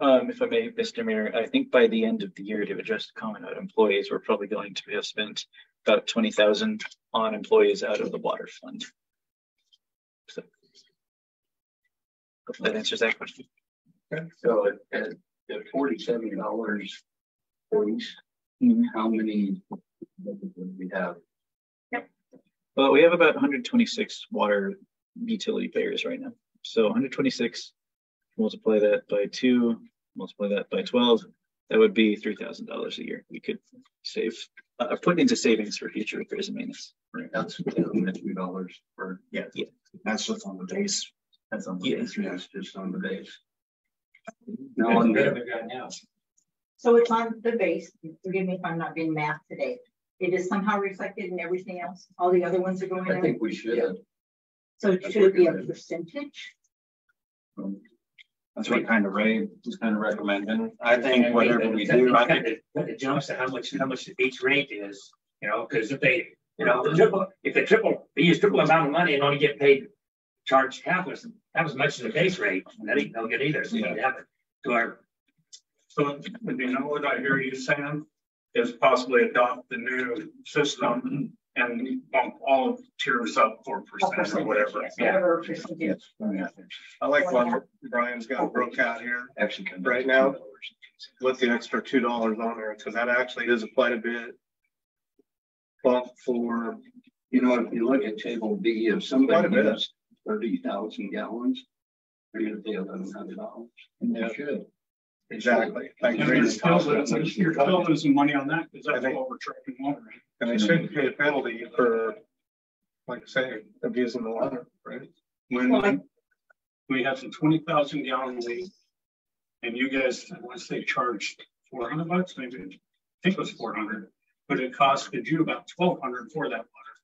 Um, if I may, Mr. Mayor, I think by the end of the year to address the comment on employees, we're probably going to have spent about twenty thousand on employees out of the water fund. So. Hope that answers that question. So at, at, at forty-seven dollars for each, Mhm. how many would we have? Yep. Well, we have about hundred twenty-six water utility payers right now. So hundred twenty-six, multiply that by two, multiply that by twelve, that would be three thousand dollars a year. We could save, uh, put into savings for future repairs and maintenance. Right. That's two dollars for, Yeah, yeah. that's just on the base. that's on the Yeah. base, that's just on the base. Now, on the, now. So it's on the base, forgive me if I'm not being math today. It is somehow reflected in everything else. All the other ones are going I in. think we should. So it should be a percentage. That's what kind of Ray was kind of recommending. I think whatever we do, I think When it jumps to how much, how much each rate is, you know, because if they, you know, the triple, if they triple, they use triple amount of money and only get paid, charged half as, half as much as the base rate, that ain't no good either, so we have it to our, So, you know what I hear you saying? Is possibly adopt the new system and bump all of tiers up four percent or whatever. Whatever percentage. I like what Brian's got broke out here Actually. come Right now? with the extra two dollars on there, because that actually is a quite a bit. Bump for, You know, if you look at table B, if somebody bit. has thirty thousand gallons, they're gonna pay eleven hundred dollars. And they should. Exactly. like And you're still losing, you're still losing money on that because that's what we're trucking water. And they shouldn't pay a penalty for, like I say, abusing the water, right? When um, we had some twenty thousand gallon leak. And you guys, once they charged four hundred bucks, maybe, I think it was four hundred, but it costed you about twelve hundred for that water.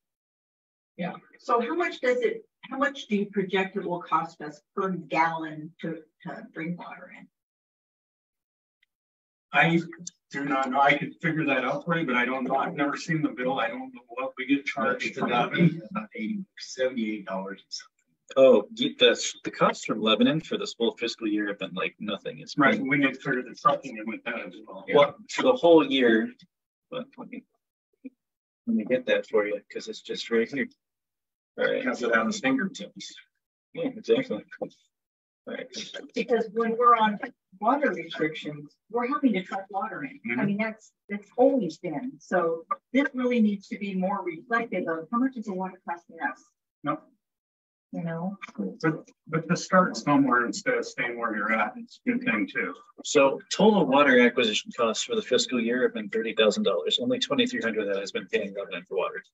Yeah. So how much does it, how much do you project it will cost us per gallon to, to bring water in? I do not know, I could figure that out for you, but I don't know, I've never seen the bill, I don't know what we get charged It's for that. about eighty, seventy-eight dollars. Oh, the, the costs from Lebanon for this whole fiscal year have been like nothing. It's Right, been- we need to figure the trucking in with that as well. Well, for the whole year, but let me. Let me get that for you, because it's just right here. All right. has it on his fingertips. Yeah, exactly. All right. Because when we're on water restrictions, we're having to truck water in. I mm-hmm. mean, that's, that's always been. So this really needs to be more reflective of how much is the water costing us, No, you know? but, but to start somewhere instead of staying where you're at, it's a good thing too. So total water acquisition costs for the fiscal year have been thirty thousand dollars. Only twenty-three hundred of that has been paying Lebanon for water.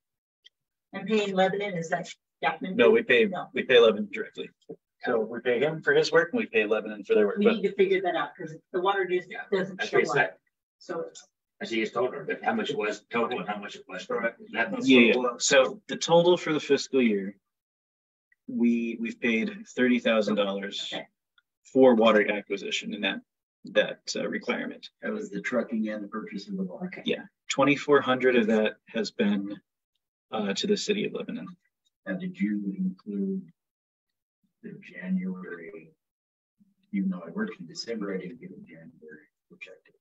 And paying Lebanon, is that Jackman? No, we pay, No. we pay Lebanon directly. So we pay him for his work and we pay Lebanon for their work. We But need to figure that out because the water just doesn't that's show what it's up. like. So it's I see it's total, how much it was total and how much it was. for that. Yeah, yeah. so the total for the fiscal year. We, we've paid thirty thousand dollars for water acquisition in that, that uh, requirement. That was the trucking and the purchase of the water. Okay. Yeah, twenty-four hundred of that has been uh, to the city of Lebanon. And did you include the January? Even though I worked in December, I didn't get a January projected.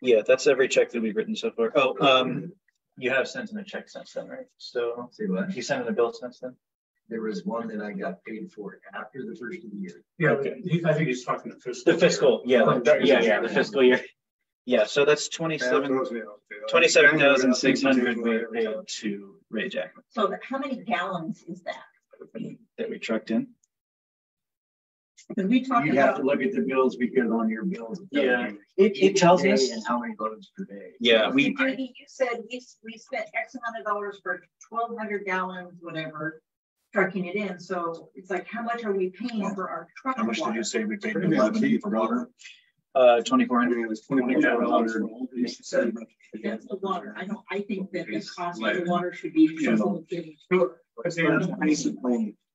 Yeah, that's every check that we've written so far. Oh, um, you have sent in a check since then, right? So See what? you sent in a bill since then? There was one that I got paid for after the first of the year. Yeah, Okay. he- I think he's talking the fiscal. The fiscal, yeah, Oh, the- yeah, yeah, the fiscal year. Yeah, so that's twenty-seven, twenty-seven thousand six hundred we paid to Ray Jackman So how many gallons is that? That we trucked in. Because we talked You'd have about, to look at the bills because on your bills. it tells Yeah. It, it tells us, And how many loads per day. yeah, we, Judy, you said we, we spent X amount of dollars for twelve hundred gallons, whatever, trucking it in. So it's like, how much are we paying for our truck? How much did water? you say we paid? Pretty much for water? Uh, twenty-four hundred. it was twenty-four dollars. That's the water. I don't, I think that the cost of the water should be.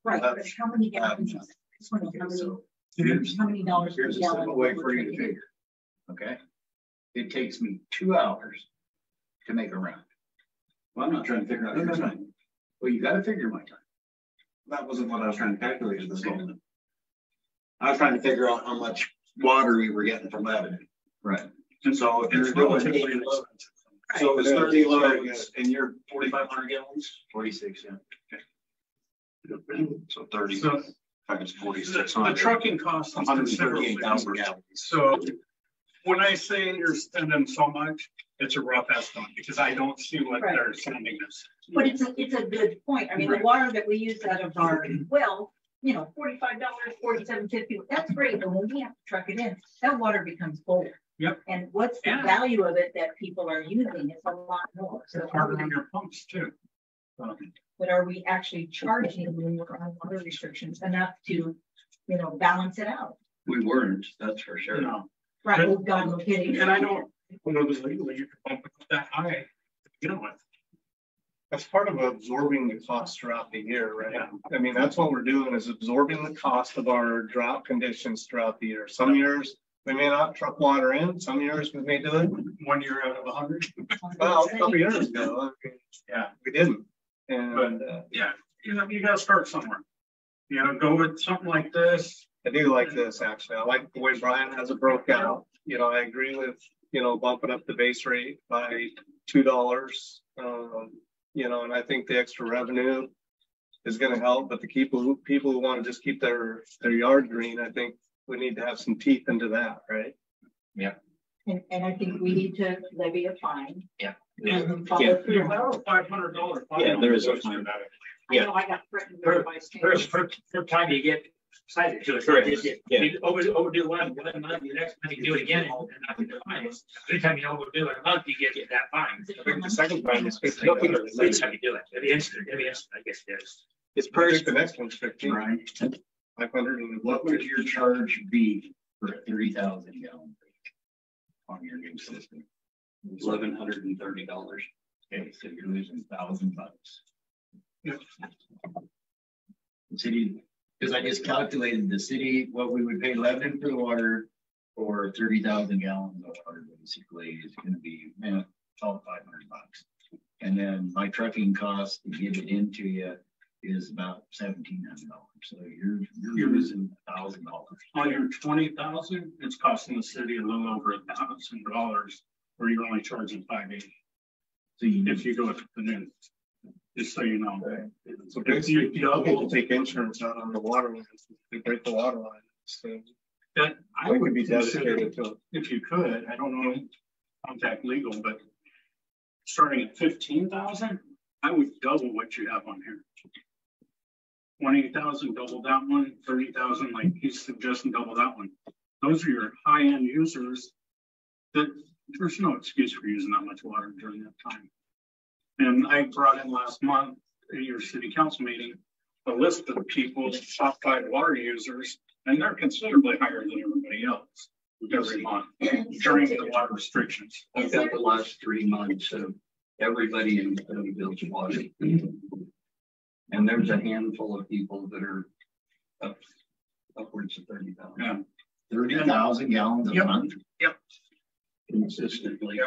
Right, but how many gallons? is it? I just want to know how many- Here's, How many dollars per here's a simple way for you to figure. Okay? It takes me two hours to make a round. Well, I'm not trying to figure out your time. Well, you gotta figure my time. That wasn't what I was trying to calculate at this moment. I was trying to figure out how much water we were getting from Lebanon. Right. And so if you're It's doing relatively eighty low. so it's thirty loads and you're forty-five hundred gallons, Forty-six, yeah. So thirty So times forty-six the hundred. trucking cost is Hundred and considerably thirty-eight thousand numbered. gallons. So when I say you're spending so much, it's a rough estimate because I don't see what Right. they're sending us. But it's a, it's a good point. I mean, the Right. water that we use out of our well, you know, forty-five dollars, forty-seven fifty, that's great, but when we have to truck it in, that water becomes full. Yep. And what's the Yeah. value of it that people are using? It's a lot more. So It's harder on your pumps too. Um, But are we actually charging when we're on water restrictions enough to, you know, balance it out? We weren't, that's for sure. know, Right, oh God, no kidding. and I don't, you know, legally, you can pump it that high to begin with. That's part of absorbing the cost throughout the year, right? Yeah. I mean, that's what we're doing is absorbing the cost of our drought conditions throughout the year. Some years, we may not truck water in, some years we may do it. One year out of a hundred. Well, a couple years ago, Yeah. we didn't. And uh, Yeah, you know, you gotta start somewhere. You know, go with something like this. I do like this, actually. I like the way Brian has it broke out. You know, I agree with, you know, bumping up the base rate by two dollars. Um, you know, and I think the extra revenue is gonna help, but the people who, people who want to just keep their, their yard green, I think we need to have some teeth into that, right? Yeah. And, and I think we need to levy a fine. Yeah. And then Yeah. Five hundred dollars. Yeah, there is a fine. I know I got threatened by First, first, first time you get excited to it. Correct. Just- just- Yeah. you Over, overdo one, one month, the next month you do it again. and not do the fine. Every time you overdo it a month, you get that fine. I the second time is fifteen. No, Every time you do it, every instant, every instant, I guess it is. It's per, the next one's fifteen, Right. five hundred and What would your charge be for a three thousand gallon? On your new system? Eleven hundred and thirty dollars. Okay, so you're losing a thousand bucks. Yep. The city, because I just calculated the city, what we would pay Lebanon for the water for thirty thousand gallons of water basically is gonna be, eh, it's all five hundred bucks. And then my trucking cost to get it into you is about seventeen hundred dollars, so you're, you're losing a thousand dollars. On your twenty thousand, it's costing the city a little over a thousand dollars, where you're only charging five eighty. So you, If you go with the new, just so you know. So If basically, you able to take insurance out on the water lines, they break the water line. So that, I would be dedicated to if you could, I don't know, contact legal, but starting at fifteen thousand, I would double what you have on here. Twenty thousand, double that one, thirty thousand, like he's suggesting, double that one. Those are your high-end users that there's no excuse for using that much water during that time. And I brought in last month at your city council meeting, a list of people's top five water users, and they're considerably higher than everybody else every month during the water restrictions. I've got the last three months of everybody in the village water. And there's a handful of people that are up upwards of thirty thousand. Yeah. thirty thousand gallons a month. Yep. month? Consistently,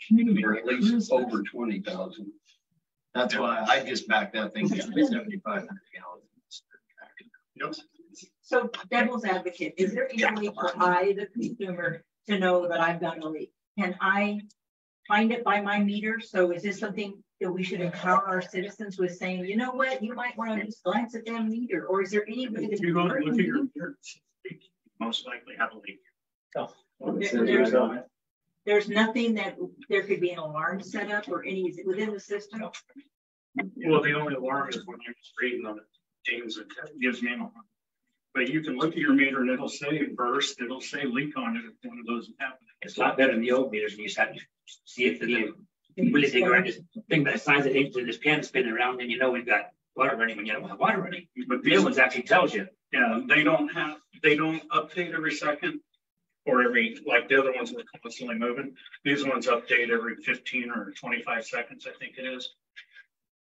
Gee, or at least over twenty thousand. That's why I just backed that thing down to seventy-five hundred gallons. So devil's advocate, is there any way for I, the consumer, to know that I've got a leak? Can I find it by my meter? So is this something that we should empower our citizens with saying, you know what, you might want to just glance at that meter, or is there any way If that? you go and look at your meter? you most likely have a leak. Oh. There- There's, there's nothing that, there could be an alarm set up or any, is it within the system? Well, the only alarm is when you're just reading on it, James, it gives me an alarm. But you can look at your meter and it'll say burst, it'll say leak on it if one of those is happening. It's a lot better than the old meters, and you just have to see if the, really they go, this thing about the size of the, this pen spinning around, and you know we've got water running when you don't have water running. But The these ones actually tells you. Yeah, they don't have, they don't update every second. Or every, like the other ones were constantly moving. These ones update every fifteen or twenty-five seconds, I think it is.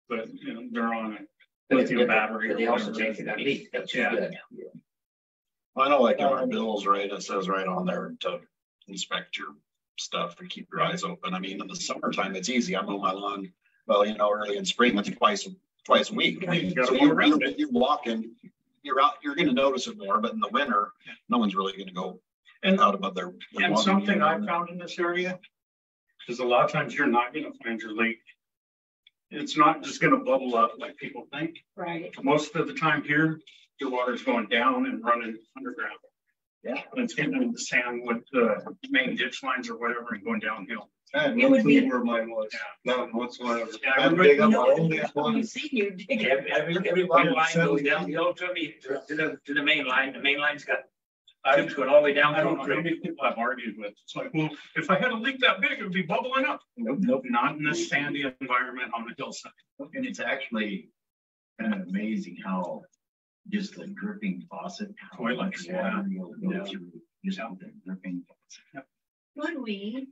But, you know, they're on a lithium battery. But they also whatever. change it on leak. That's Yeah. good. I know like on our um, bills, right, it says right on there to inspect your stuff and keep your eyes open. I mean, in the summertime, it's easy. I mow my lawn, well, you know, early in spring, it's twice, twice a week. You So you're, you're you're walking, you're out, you're gonna notice it more, but in the winter, no one's really gonna go And, out above their. their and something. I found in this area, is a lot of times you're not gonna find your leak. It's not just gonna bubble up like people think. Right. Most of the time here, your water's going down and running underground. Yeah. And it's getting in the sand with the main ditch lines or whatever and going downhill. I had no clue be- where mine was. Yeah. None whatsoever. I had to dig up my No, own ditch one. You see, you dig Every, every, every line goes downhill to me, to the, to the main line. The main line's got tubes going all the way down. I don't know, how many people I've argued with. It's like, well, if I had a leak that big, it would be bubbling up. Nope, nope. Not in this sandy environment on the hillside. And it's actually kind of amazing how just the dripping faucet. how Quite yeah. water you'll go Yeah. through Just with the dripping. faucet. Could we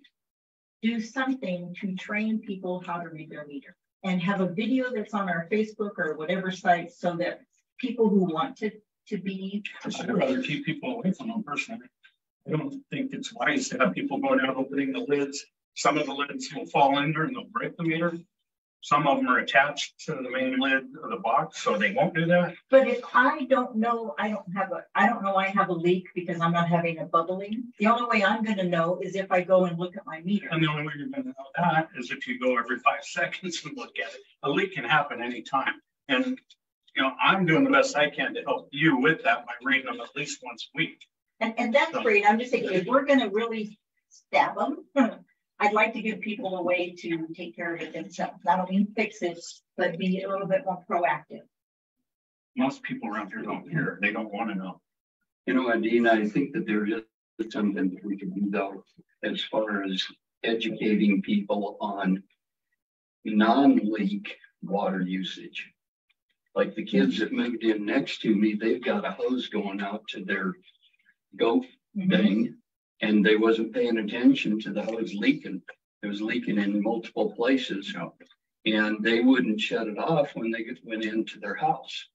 do something to train people how to read their meter? And have a video that's on our Facebook or whatever site so that people who want to, to be. I'd rather keep people away from them personally. I don't think it's wise to have people going out opening the lids. Some of the lids will fall under and they'll break the meter. Some of them are attached to the main lid of the box, so they won't do that. But if I don't know, I don't have a, I don't know I have a leak because I'm not having a bubbling. The only way I'm gonna know is if I go and look at my meter. And the only way you're gonna know that is if you go every five seconds and look at it. A leak can happen anytime. And, you know, I'm doing the best I can to help you with that by reading them at least once a week. And, and that's great. I'm just saying, if we're gonna really stab them, I'd like to give people a way to take care of it themselves. I don't mean fix it, but be a little bit more proactive. Most people around here don't care. They don't wanna know. You know, Adina, I think that there is something that we can do though, as far as educating people on non-leak water usage. Like the kids that moved in next to me, they've got a hose going out to their goat mm-hmm. thing. And they wasn't paying attention to the hose leaking. It was leaking in multiple places. And they wouldn't shut it off when they went into their house.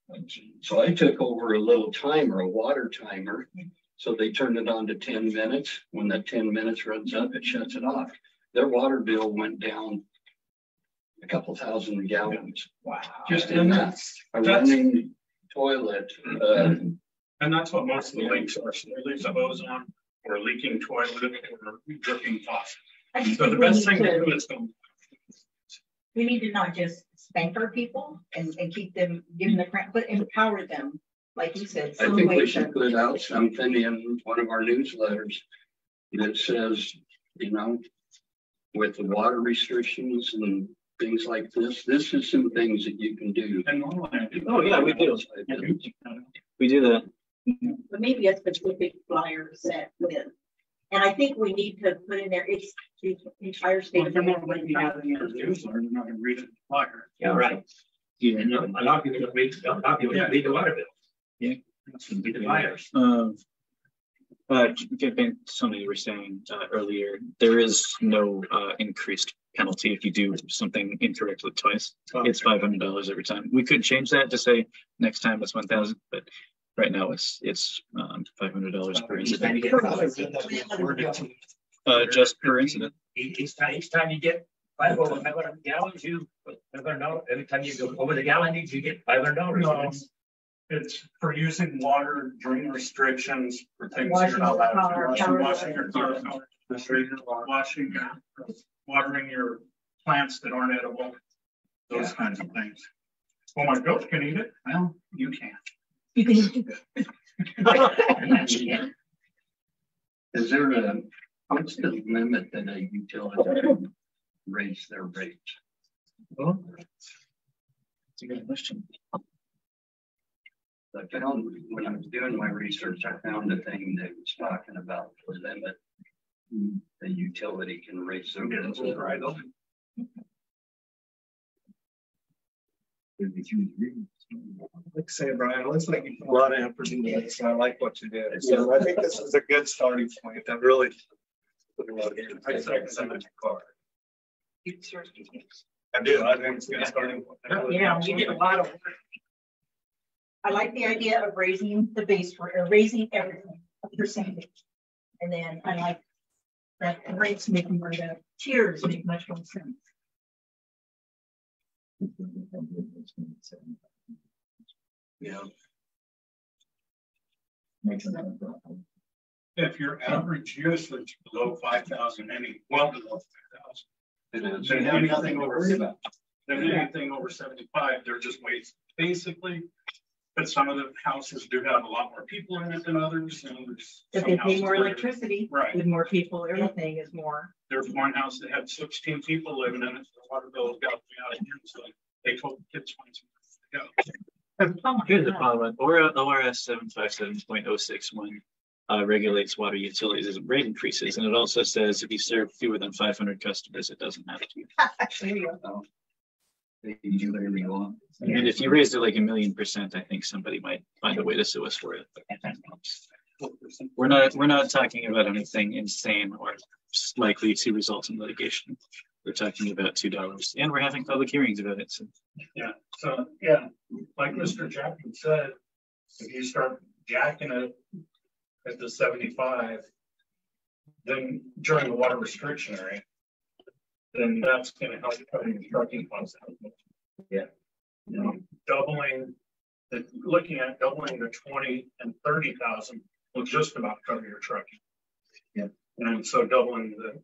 So I took over a little timer, a water timer. So they turned it on to ten minutes. When that ten minutes runs up, it shuts it off. Their water bill went down a couple thousand gallons. Wow. Just in that, that's- a that's- running toilet, uh, And that's what most of the leaks are. So they leave the hose on or leaking toilet or dripping faucet. So the we best need thing to to- do is don't. We need to not just spank our people and, and keep them, give them the crap, but empower them, like you said. I some think we way should put out something in one of our newsletters that says, you know, with the water restrictions and things like this, this is some things that you can do. And normally I do. Oh, yeah, we do. We do that. But maybe a specific flyer set with. And I think we need to put in there, it's the entire Well, state. if they're not going to be having their newsletter, they're not going to read it flyer. Yeah, right. Yeah. And a lot of people don't read, a lot of people don't read the water bill. Yeah. Read the fires. Um, uh, getting back to something you were saying uh, earlier, there is no uh, increased penalty if you do something incorrectly twice. It's five hundred dollars every time. We could change that to say next time it's one thousand, but right now it's it's um, five hundred dollars per Each time you incident. Uh, just per incident. Each, each time, each time you get five over five hundred gallons, you, five hundred dollars, every time you go over the gallonage, you get five hundred No, dollars. it's for using water during restrictions for things you're not allowed to. car, Washing, power- washing your car, washing, watering your plants that aren't edible, those kinds of things. Well, my goats can eat it. Well, you can't. You can. Is there a, what's the limit that a utility can raise their rates? That's a good question. I found, when I was doing my research, I found a thing that was talking about the limit the utility can raise their bills. Right. Thirty-three degrees. Like say, Brian, it looks like you put a lot of effort into this, and I like what you did. So I think this is a good starting point. I really. put a lot of effort. I. I do, I think it's a good starting. point. Yeah, we did a lot of work. I like the idea of raising the base, or raising everything, a percentage. And then I like that the rates make more, the tiers make much more sense. Yeah. Makes another. If your average usage below five thousand, any, well below five thousand. It is. Then Have anything nothing over, worry about. then anything over seventy-five, they're just waste, basically. But some of the houses do have a lot more people in it than others, and there's. If they pay more electricity, Right. with more people, everything is more. There's one house that had sixteen people living in it, the water bill got me out of here, so they told the kids. when to go. Oh my Here's the God. problem, OR ORS seven five seven point oh six one. Uh, regulates water utilities as rate increases, and it also says if you serve fewer than five hundred customers, it doesn't have to. There you go. They can do whatever you want. And if you raised it like a million percent, I think somebody might find a way to sue us for it. We're not, we're not talking about anything insane or likely to result in litigation. We're talking about two dollars, and we're having public hearings about it, so. Yeah, so, yeah, like Mr. Jackson said, if you start jacking it at the seventy-five, then during the water restriction area, then that's gonna help cut your trucking costs out. Yeah. You know, doubling, the, looking at doubling the twenty and thirty thousand will just about cover your trucking. Yeah. And so doubling the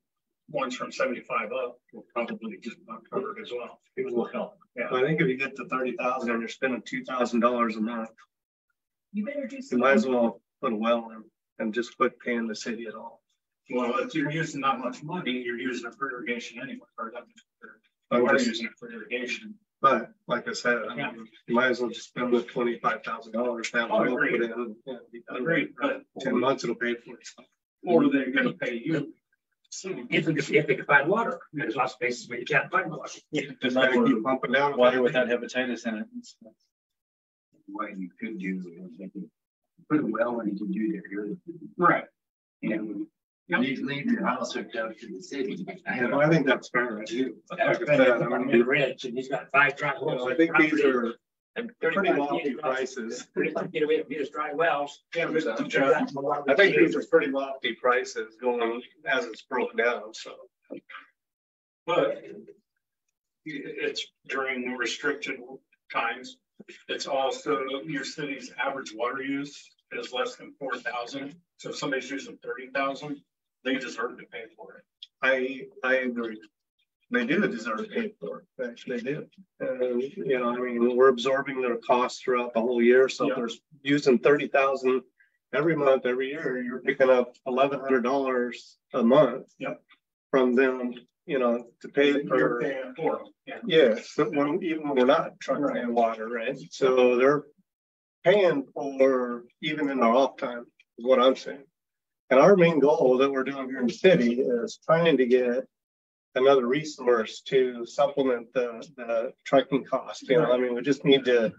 ones from seventy-five up will probably just about cover it as well. It will help. Yeah. I think if you get to thirty thousand and you're spending two thousand dollars a month, You better do you might as well put a well in and just quit paying the city at all. Well, if you're using that much money, you're using it for irrigation anyway, or that, I'm you are using it for irrigation. But like I said, I mean, you might as well just spend the twenty-five thousand dollars, have a Oh, well put in. yeah, be. Agreed, but, Ten months, it'll pay for itself. or they're gonna pay you. If they, if they can find water, there's lots of places where you can't find water. Just gotta keep pumping down. Water without hepatitis in it. What you could do is they could put a well and you can do their good. Right. And leave, leave your house hooked up to the city. I have, I think that's fair, I do. Like I That's said, been I in mean, Ridge, and he's got five dry you know, wells. I think these are And pretty lofty prices. Thirty-five feet away from these dry wells. Yeah, Mr. I think these are pretty lofty prices going as it's broken down, so. but it's during restricted times. It's also your city's average water use is less than four thousand. So if somebody's using thirty thousand, they deserve to pay for it. I, I agree. They do deserve to pay for, it. actually they do. And, you know, I mean, we're absorbing their costs throughout the whole year, so if Yeah. there's using thirty thousand every month, every year, you're picking up eleven hundred dollars a month. Yep. From them, you know, to pay You're for, paying for them, yeah. yes, when, even when we're not trucking in water, right? So they're paying for even in our off time, is what I'm saying. And our main goal that we're doing here in the city is trying to get another resource to supplement the, the trucking cost. You know, I mean, we just need to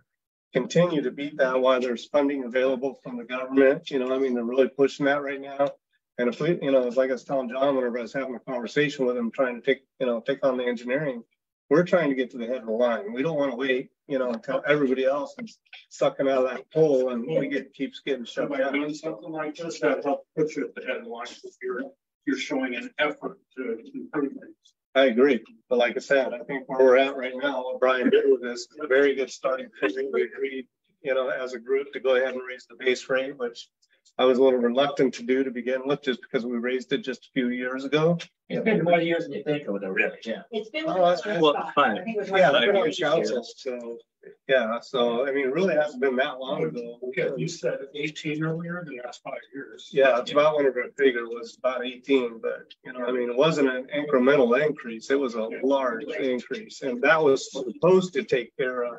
continue to beat that while there's funding available from the government. You know, I mean, they're really pushing that right now. And if we, you know, it's like I was telling John whenever I was having a conversation with him, trying to take, you know, take on the engineering, we're trying to get to the head of the line. We don't want to wait, you know, until everybody else is sucking out of that pole and we get, keeps getting shut by down. doing something like this, that help put you at the head of the line, if you're, you're showing an effort to improve things. I agree, but like I said, I think where we're at right now, what Brian did with this, is a very good starting point. We agreed, you know, as a group to go ahead and raise the base rate, which I was a little reluctant to do to begin with, just because we raised it just a few years ago. It's been more years than you think of it, really, yeah. It's been. Oh, I- well, fine. I think it was Yeah, like- I've been on council, so, yeah, so, I mean, it really hasn't been that long ago. Okay, you said eighteen earlier, the last five years. Yeah, it's about one of our figure was about eighteen, but, you know, I mean, it wasn't an incremental increase, it was a large increase, and that was supposed to take care of.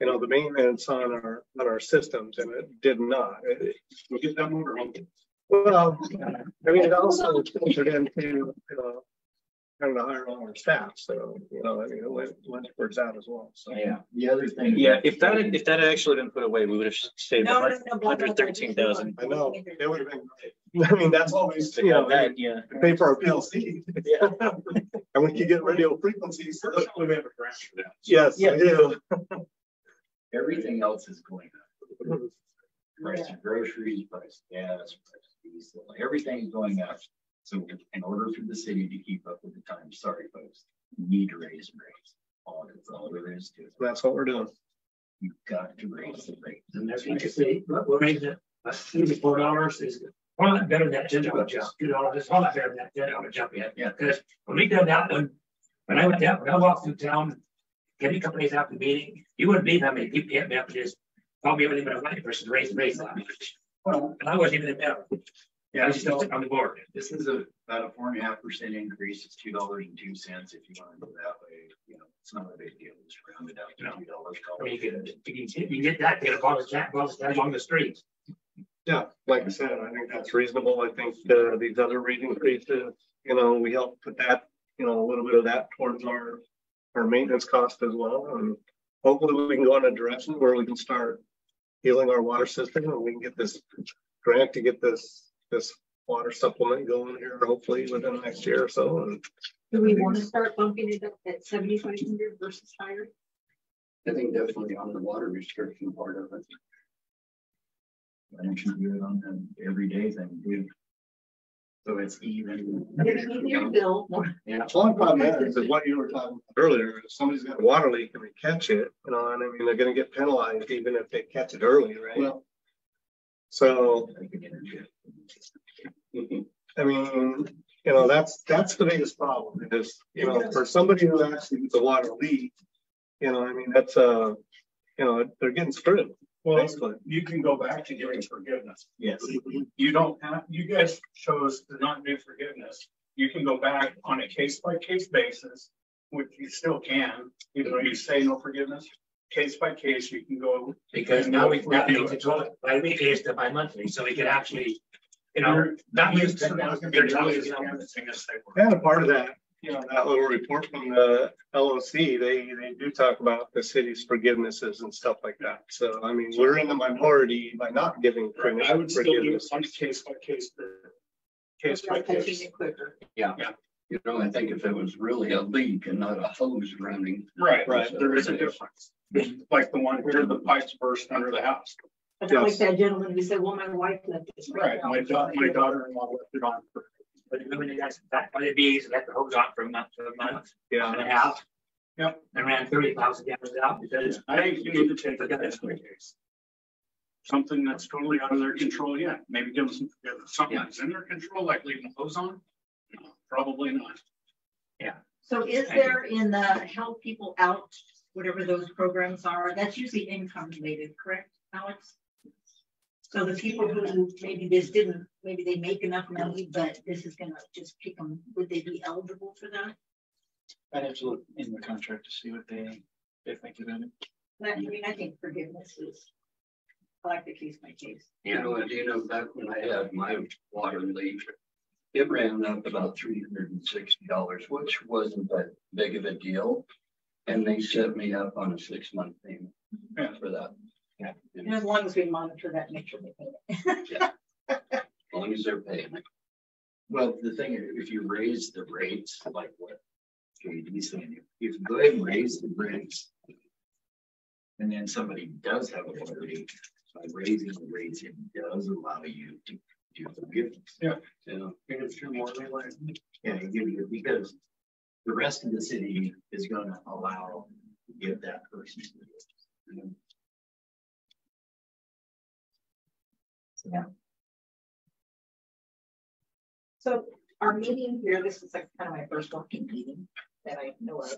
You know, the maintenance on our, on our systems, and it did not. It- We'll get that motor home. Well, I mean, it also filtered into, you know. having to hire all our staff, so, you know, I mean, it went, went towards that as well, so. Yeah, the other thing. Yeah, if that, had- if that had actually been put away, we would have saved No, no, no, blah, blah, blah. hundred thirteen thousand. I know, it would have been, great. I mean, that's always, you know, That, yeah. pay for our PLC. Yeah. And we could get radio frequencies. Fortunately, we have a grant for that. Yes, I do. Everything else is going up. Mm-hmm. Price of groceries, price of gas, price of diesel, everything's going up. So in order for the city to keep up with the times, sorry folks, you need to raise rates. All that's all there is to it. That's what we're doing. You've got to raise the rates. And that's like I say, we're we're raising it, four dollars is a lot better than that ten dollar jump, two dollars, it's a lot better than that ten dollar jump yet, yeah, because when we did that one. When I went down, when I walked through town, getting a couple days after the meeting, you wouldn't believe how many people hit me up and just. Called me, even a white person to raise the rates that much. Well, And I wasn't even in there, Yeah, I yeah, was just on the board. this is a, about a four and a half percent increase. It's two dollars and two cents if you want to go that way. You know, it's not a big deal. Just round it out to two dollars. I mean, you can, you can, you can get that, get a bottle of Jack, bottle of Jack along the streets. Yeah, like I said, I think that's reasonable. I think uh, these other rate increases, you know, we help put that, you know, a little bit of that towards our, our maintenance cost as well. And hopefully we can go in a direction where we can start healing our water system and we can get this grant to get this, this water supplement going here, hopefully within the next year or so. And Do we want to start bumping it up at seventy-five hundred versus higher? I think definitely on the water restriction part of it. Why don't you do it on an everyday thing, dude? So it's even. It's easier to bill. Yeah. the only problem is, is what you were talking about earlier, if somebody's got a water leak and they catch it, you know, and I mean, they're gonna get penalized even if they catch it early, right? Well, So, I mean, you know, that's, that's the biggest problem is, you know, for somebody who actually gets a water leak. You know, I mean, that's uh you know, they're getting screwed, Well, basically. you can go back to giving forgiveness. Yes. You don't have, you guys chose to not do forgiveness. You can go back on a case by case basis, which you still can, even though you say no forgiveness. Case by case, you can go. Because now we, now we control it by weekly instead of by monthly, so we can actually, you know, not use ten thousand, thirty dollars, you're know. And a part of that, you know, that little report from the LOC, they, they do talk about the city's forgivenesses and stuff like that. So, I mean, we're in the minority by not giving I would still do it on a case by case. Case by case. it quicker. You know, I think if it was really a leak and not a hose running. Right, Right. There is a difference. Like the one here, the pipes burst under the house. But like that gentleman who said, well, my wife left this. Right, my daughter, my daughter-in-law left it on for But remember they got back by the bees, and let the hose on for a month, for a month, Yeah. and a half. Yep. And ran thirty thousand gallons out because. I think you need to take a case by. Something that's totally out of their control, yeah, maybe give them some, forgiveness. something Yeah. that's in their control, like leaving the hose on. No, Probably not. Yeah. So is there in the help people out, whatever those programs are, that's usually income related, correct, Alex? So the people who maybe this didn't, maybe they make enough money, but this is gonna just pick them, would they be eligible for that? I'd have to look in the contract to see what they, they think about it. I mean, I think forgiveness is, I like the case by case. You know, and you know, back when I had my water leak, it ran up about three hundred and sixty dollars, which wasn't that big of a deal. And they set me up on a six month payment Yeah. for that. Yeah. And as long as we monitor that, make sure they pay it. yeah. As long as they're paying. Well, the thing, is, if you raise the rates, like what JD's saying, if you go ahead and raise the rates. And then somebody does have a water leak, by raising the rates, it does allow you to do forgiveness. Yeah. You know, If you're more like, Yeah, you give you, because the rest of the city is gonna allow, to give that person. Forgiveness. So our meeting here, this is like kind of my first working meeting that I know of.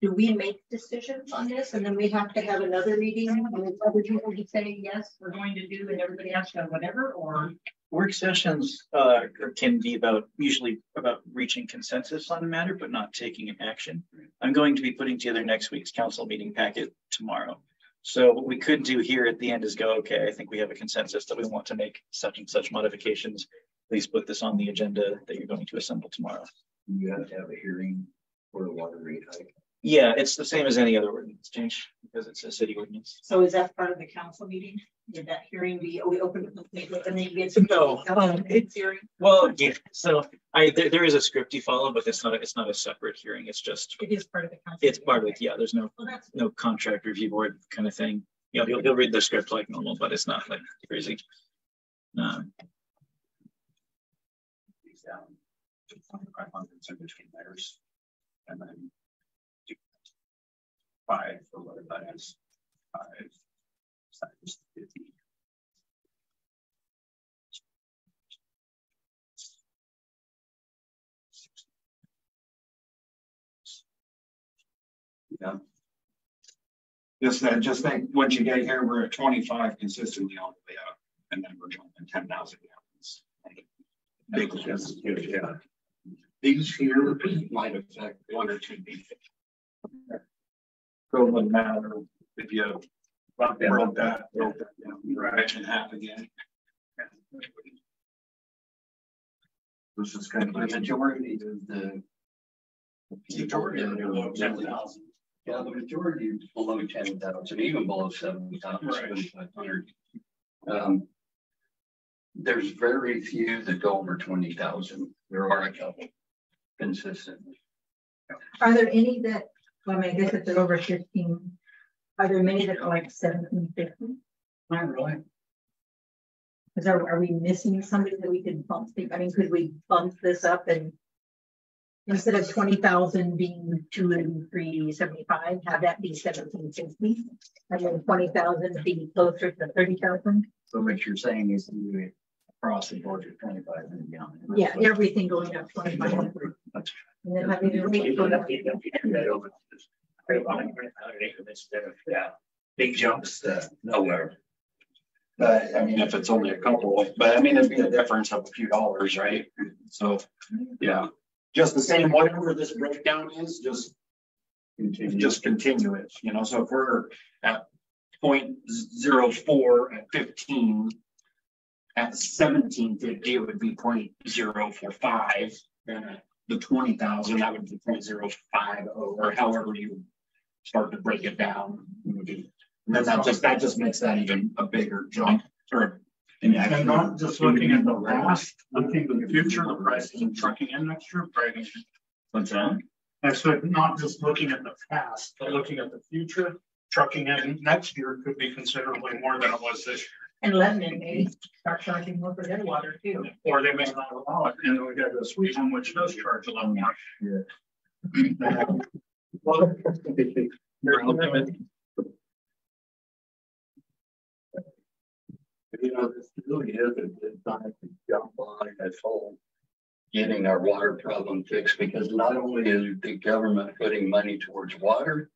Do we make decisions on this and then we have to have another meeting with other people who say, yes, we're going to do and everybody has to whatever, or? Work sessions, uh, can be about, usually about reaching consensus on a matter, but not taking an action. I'm going to be putting together next week's council meeting packet tomorrow. So what we could do here at the end is go, okay, I think we have a consensus that we want to make such and such modifications. Please put this on the agenda that you're going to assemble tomorrow. You have to have a hearing for a water rate hike. Yeah, it's the same as any other ordinance change because it's a city ordinance. So is that part of the council meeting? Did that hearing be, we opened it and then you get to No. Um, It's hearing. Well, yeah, so I, there, there is a script you follow, but it's not, a- it's not a separate hearing. It's just, It is part of the council. it's part of it. Yeah, there's no, Well, no contract review board kind of thing. You know, he'll, he'll read the script like normal, but it's not like crazy. Um, These down to 2,500 in between layers. And then do five or whatever that is. Five times fifty. Yeah. Just, uh, just think, once you get here, we're at twenty-five consistently all the way up, and then we're jumping ten thousand gallons. Big, that's yeah. These here might affect one or two people. So it wouldn't matter if you broke that, broke that, down, right in half again. This is kind of. The majority of the. Majority of the ten thousand. Yeah, the majority below ten thousand, even below seven thousand, Right. seventy-five hundred. Um. There's very few that go over twenty thousand. There are a couple consistently. are there any that, well, I mean, I guess if they're over fifteen, are there many that are like seventeen fifty? Not really. Is there, are we missing somebody that we could bump, I mean, could we bump this up and instead of twenty thousand being two and three seventy-five, have that be seventeen fifty? And then twenty thousand be closer to thirty thousand? So what you're saying is you it across the board to twenty-five and beyond. Yeah, everything going up twenty-five hundred. And then having the rate go up. Yeah, big jumps, uh, nowhere. But I mean, if it's only a couple, but I mean, it'd be a difference of a few dollars, right? So, yeah, just the same, whatever this breakdown is, just. Just continue it, you know, so if we're at point zero four at fifteen. At seventeen fifty, it would be point zero four five, then at the twenty thousand, that would be point zero five oh, or however you. Start to break it down. And then that just, that just makes that even a bigger jump or. And not just looking at the past, looking to the future, the prices of trucking in next year, probably. What's that? I said, not just looking at the past, but looking at the future, trucking in next year could be considerably more than it was this And Lebanon may start charging more for their water too. Or they may not allow it, and then we got to Sweden, which does charge a lot more. You know, this really is a good time to jump on this whole. Getting our water problem fixed, because not only is the government putting money towards water,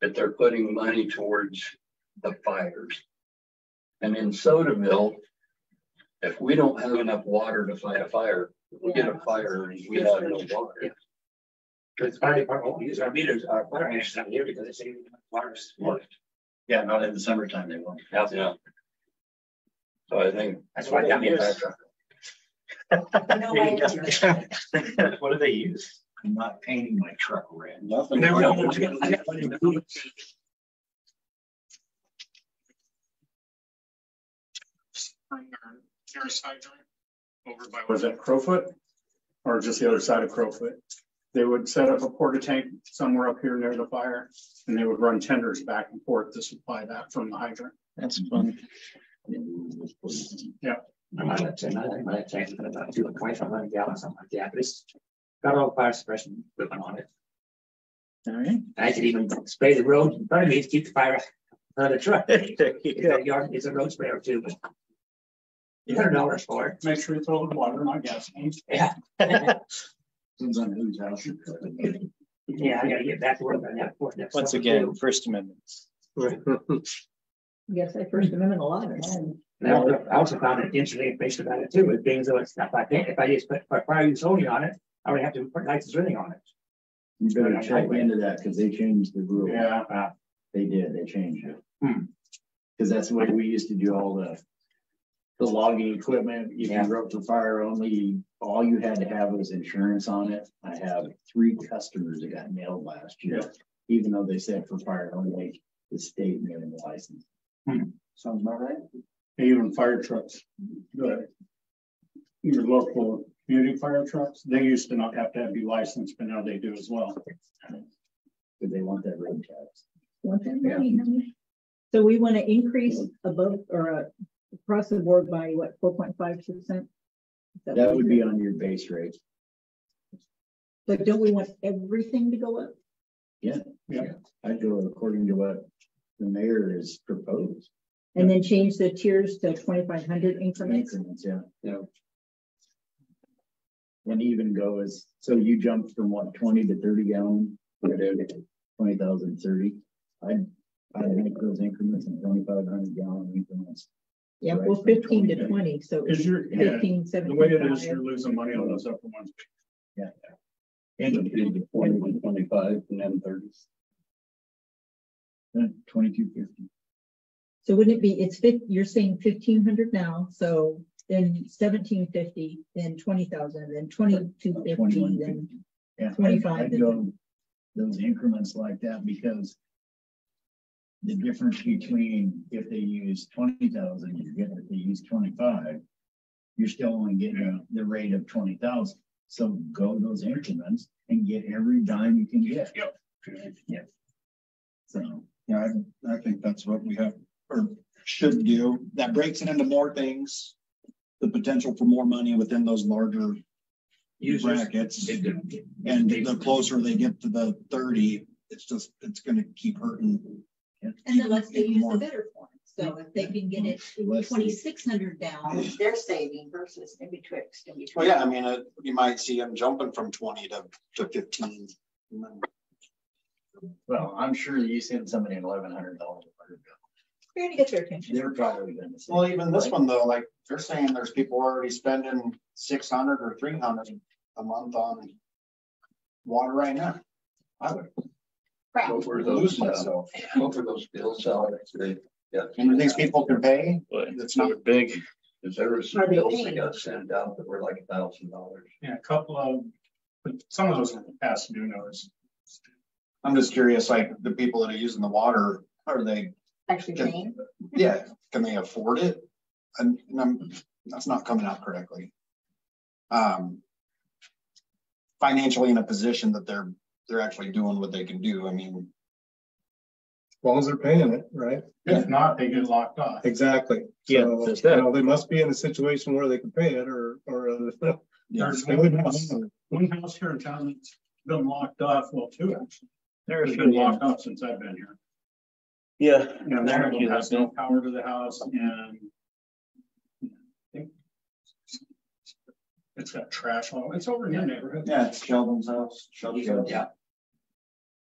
but they're putting money towards the fires. And in Sodaville, if we don't have enough water to fight a fire, we get a fire and we have no water. Because fire department won't use our meters, our fire meters out here because they say water's worse. Yeah, not in the summertime, they won't. Yeah. yeah. So I think. That's why down here. What do they use? I'm not painting my truck red. Nothing. Never know. Harris Hydrant over by, was that Crowfoot? Or just the other side of Crowfoot? They would set up a porta tank somewhere up here near the fire and they would run tenders back and forth to supply that from the hydrant. That's fun. Yeah. I'm not saying, I'm not saying, but about two, twenty-five hundred gallons, something like that, but it's got all the fire suppression equipment on it. All right. I could even spray the road in front of me to keep the fire out of the truck. There you It's go. a yard, it's a road sprayer too, but. Hundred dollars for it, Make sure you throw the water, not gasoline. yeah. Depends on whose house. you're cutting. Yeah, I gotta get back to work on that. before next Once summer, again, too. First Amendments. Yes, I First Amendment a lot, and And I also- I also found an interesting information about it too, with being though it's not, if I, if I just put put fire use only on it, I would have to put lights running on it. You better check into that because they changed the rule. Yeah. Uh, They did, they changed it. Hmm. Cause that's the way we used to do all the. The logging equipment, if Yeah. you wrote for fire only, all you had to have was insurance on it. I have three customers that got nailed last year, even though they said for fire only, the state made them a license. Sounds about right. Even fire trucks, the, your local community fire trucks, they used to not have to be licensed, but now they do as well. Because they want that road tax. Want that money, honey? So we want to increase above or uh, across the board by what, four point five percent? That would be on your base rate. But don't we want everything to go up? Yeah. Yeah. I'd go according to what the mayor has proposed. And then change the tiers to twenty-five hundred increments? Increments, yeah. Yeah. And even go as, so you jumped from what, twenty to thirty gallon, twenty thousand thirty. I'd, I'd make those increments in twenty-five hundred gallon increments. Yeah, Right, well, fifteen to 20. twenty, so Is your, yeah, fifteen, the way it is, you're losing money on those upper ones. And Twenty to twenty-five and then thirty. twenty-two fifty. So wouldn't it be, it's fif, you're saying fifteen hundred now, so then seventeen fifty, then twenty thousand, then twenty-two fifty, Twenty-one then. fifty. Yeah, 25 I'd go those increments like that because the difference between if they use twenty thousand, you're getting, if they use twenty-five, you're still only getting the rate of twenty thousand. So go those increments and get every dime you can get. Yep. Yeah. So, Yeah, I, I think that's what we have, or should do. That breaks it into more things. The potential for more money within those larger Users. brackets. And the closer they get to the thirty, it's just, it's gonna keep hurting. And then let's they use More. the bidder form, so if they can get it Unless twenty-six hundred down, they're saving versus in betwixt and between. Well, yeah, I mean, uh, you might see them jumping from twenty to, to fifteen. well, I'm sure you send somebody an eleven hundred dollar bill. We're gonna get their attention. They're probably gonna say. Well, even this one though, like, they're saying there's people already spending six hundred or three hundred a month on water right now. I would Crap. What were those, uh, myself. what were those bills, Alex? They, yeah. And these people can pay, But it's not, big. Cause there was some Are they bills that paying? got sent out that were like a thousand dollars. Yeah, a couple of, but some of those are past due notice. I'm just curious, like, the people that are using the water, are they, Actually paying. yeah, can they afford it? And, and I'm, that's not coming out correctly. Um. Financially in a position that they're, they're actually doing what they can do, I mean, As long as they're paying it, right? If not, they get locked off. Exactly. Yeah, So, that's you know, they must be in a situation where they can pay it or, or. uh, There's they one wouldn't house, one house here in town that's been locked off, well, two actually. There's It's been locked off since I've been here. Yeah. You know, one has no power to the house and. It's got trash all, it's over in your neighborhood. yeah, it's Sheldon's house. Sheldon's house. Yeah.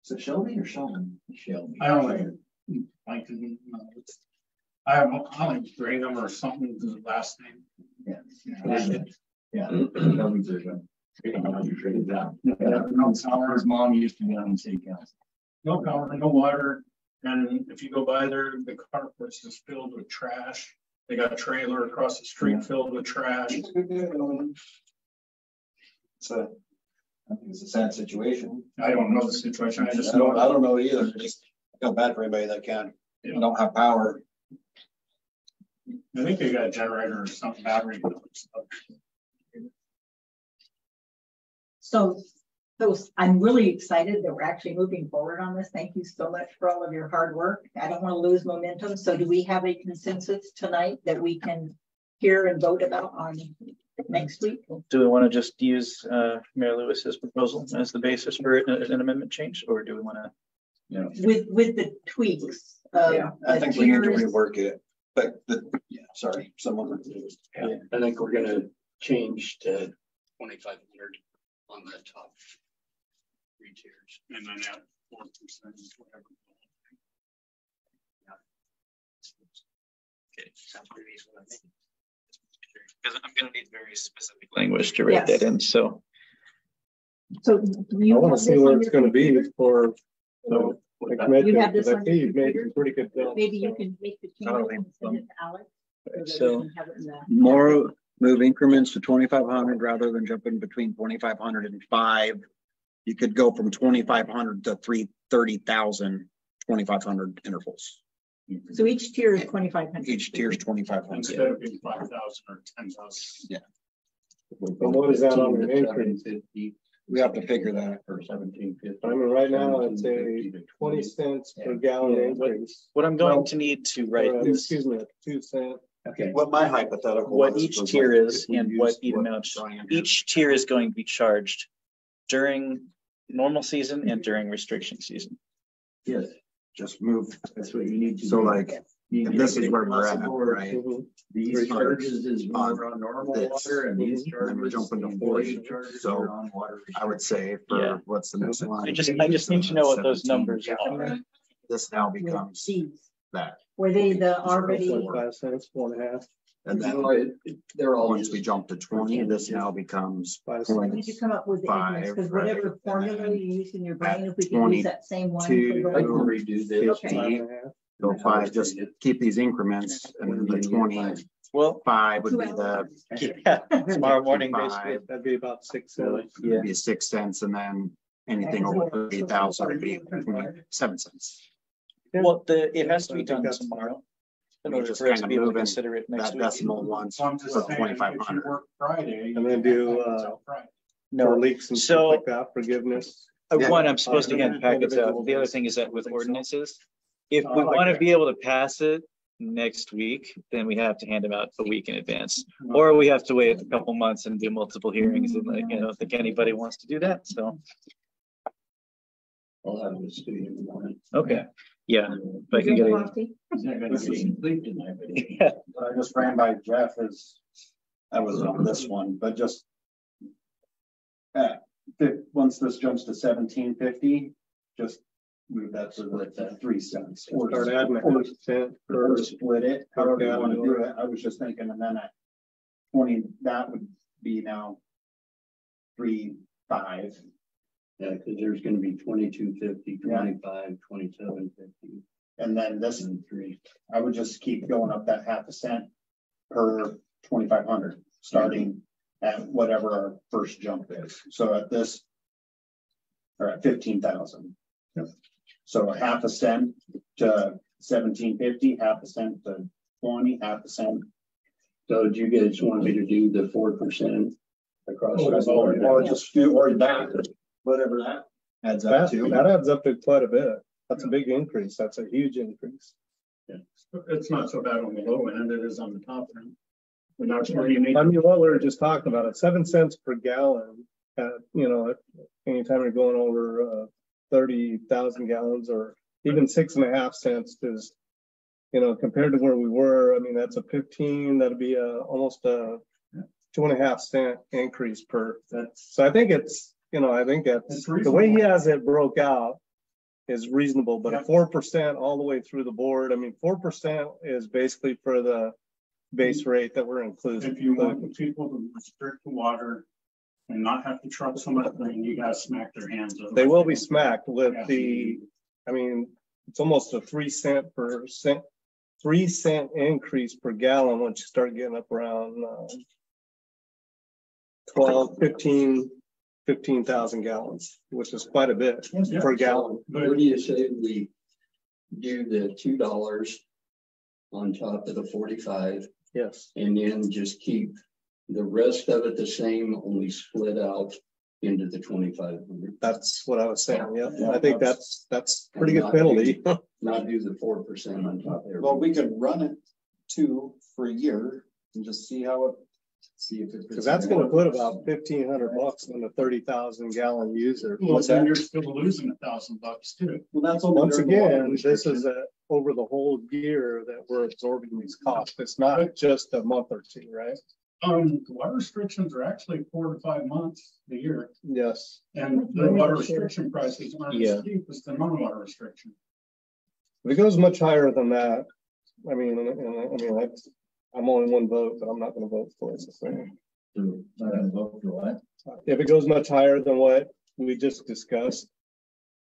Is it Shelby or Sheldon? Shelby. I only, like, you know, it's- I have, I only bring them or something to the last name. Yeah. Yeah. Shelby's are good. You know, you trade it. Yeah, No power, His mom used to be on the city council. no power, no water, and if you go by there, the carport's just filled with trash. They got a trailer across the street filled with trash. It's a, I think it's a sad situation. I don't know the situation, I I just don't, I don't know either, I just feel bad for anybody that can't, Yeah. don't have power. I think they got a generator or something, battery. So, so I'm really excited that we're actually moving forward on this. Thank you so much for all of your hard work. I don't want to lose momentum. So do we have a consensus tonight that we can hear and vote about on next week? Do we want to just use uh Mayor Lewis's proposal as the basis for an an amendment change, or do we want to? You know, with, with the tweaks. of Yeah, I think we need to rework it, but the, yeah, sorry, someone. Yeah, I think we're gonna change to twenty-five hundred on the top. Three tiers. And then add four percent, whatever. Okay, sounds pretty reasonable, I think. Because I'm gonna need very specific language to write that in, so. So do I wanna see this where it's gonna be for the the commission, You have this because I on see you've made some pretty good. bills, Maybe you can make the I don't changes and send it to Alex. so So can have it in the- more, move increments to twenty-five hundred rather than jumping between 2,500 and five. You could go from twenty-five hundred to 330,000, 2,500 intervals. So each tier is twenty-five hundred. Each tier is twenty-five hundred. Instead of being five thousand or ten thousand. And what is that on an increase? We have to figure that. For seventeen fifty. I mean, right now it's a twenty cents per gallon Yeah, what- increase. What I'm going to need to write Uh, is Excuse me, two cent. Okay. What my hypothetical. what was, each was tier like, is if we and what used amount Brian had each tier is going to be charged during normal season and during restriction season. Yes, Just move. that's what you need to. Do so do. like, You if need this is where we're at, across the board. right? These charges is on more on normal this. water and these And then we're charges. jumping to the 40. So on water I would say Yeah. for, what's the next line? I just, I just need to know what those numbers 17. are. This now becomes C's. that. Were they the already, Twenty-five cents, one and a half, And then, it- it- They're all. once we jump to twenty, this now becomes five when cents. did you come up with the increments? Five, Because whatever and formula you use in your brain, if we could twenty use that same one. two, for I can redo this. Okay. Five and a half. go five, just keep these increments and then the twenty-five Well, five would be the. yeah, tomorrow morning, basically. That'd be about six cents. Yeah. Would be six cents and then anything over eight thousand would be seven cents. Well, the, it has to be done that's- tomorrow. In order just for us to kinda be able to consider it next That week. decimal once So I'm just for saying, twenty-five if you hundred. work Friday. And then you do, uh, Friday. For No, leaks and So- stuff like that, forgiveness. Uh, Yeah. One, I'm supposed to hand packets out. The other thing is that with Think so? ordinances, if Oh, we I like want to be able to pass it next week, then we have to hand them out a week in advance. Or we have to wait a couple months and do multiple hearings and like, you know, I don't think anybody wants to do that, so, I'll have this to you in the morning. okay, yeah. If I can get it. coffee? It's not gonna be tonight, but Yeah, I just ran by Jeff as, I was on this one, but just. Uh, if, once this jumps to seventeen fifty, just move that to like that three cents. Or Start adding a or- half cent Or per split it, however you wanna do it, I was just thinking, and then at twenty, that would be now. Three, five, Yeah, cause there's gonna be twenty-two fifty, Yeah. twenty-five, twenty-seven fifty, and then this, and three. I would just keep going up that half a cent. Per twenty-five hundred, starting at whatever our first jump is, so at this. Or at fifteen thousand. So a half a cent to seventeen fifty, half a cent to twenty, half a cent. So do you guys want me to do the four percent across? the board? Or just do, or that, whatever that adds up That, to. that adds up to quite a bit. That's a big increase. That's a huge increase. Yeah. It's not so bad on the low end, it is on the top end. And that's where you need. I mean, what we were just talking about, at seven cents per gallon, uh, you know, anytime you're going over, uh, thirty thousand gallons or even six and a half cents is, you know, compared to where we were, I mean, that's a fifteen, that'd be a, almost a two and a half cent increase per. That's, So I think it's, you know, I think that's, the way he has it broke out is reasonable, but Yeah. a four percent all the way through the board, I mean, four percent is basically for the base rate that we're including. If you want the people to restrict the water and not have to truck some of you gotta smack their hands. They will be smacked with Yeah. the, I mean, it's almost a three cent per cent, three cent increase per gallon once you start getting up around, uh, 12, 15, 15,000 gallons, which is quite a bit Yeah. per gallon. But what do you say we do the two dollars on top of the forty-five Yes. and then just keep the rest of it the same, only split out into the twenty-five hundred? That's what I was saying. Yeah, I think that's, that's pretty good penalty. Not do the four percent on top of it. Well, we could run it two for a year and just see how it, see if it. Cause that's gonna put about fifteen hundred bucks on the thirty thousand gallon user. well, What's then that? you're still losing a thousand bucks too. Well, that's. only Once during water again, this restriction. is a, over the whole year that we're absorbing these costs. It's not just a month or two, right? Um, the water restrictions are actually four to five months a year. Yes. And the water restriction prices aren't Yeah. as steep as the non-water restriction. If it goes much higher than that, I mean, and, and, I mean, that's, I'm only one vote, but I'm not gonna vote for it. so. Not gonna vote for what? If it goes much higher than what we just discussed,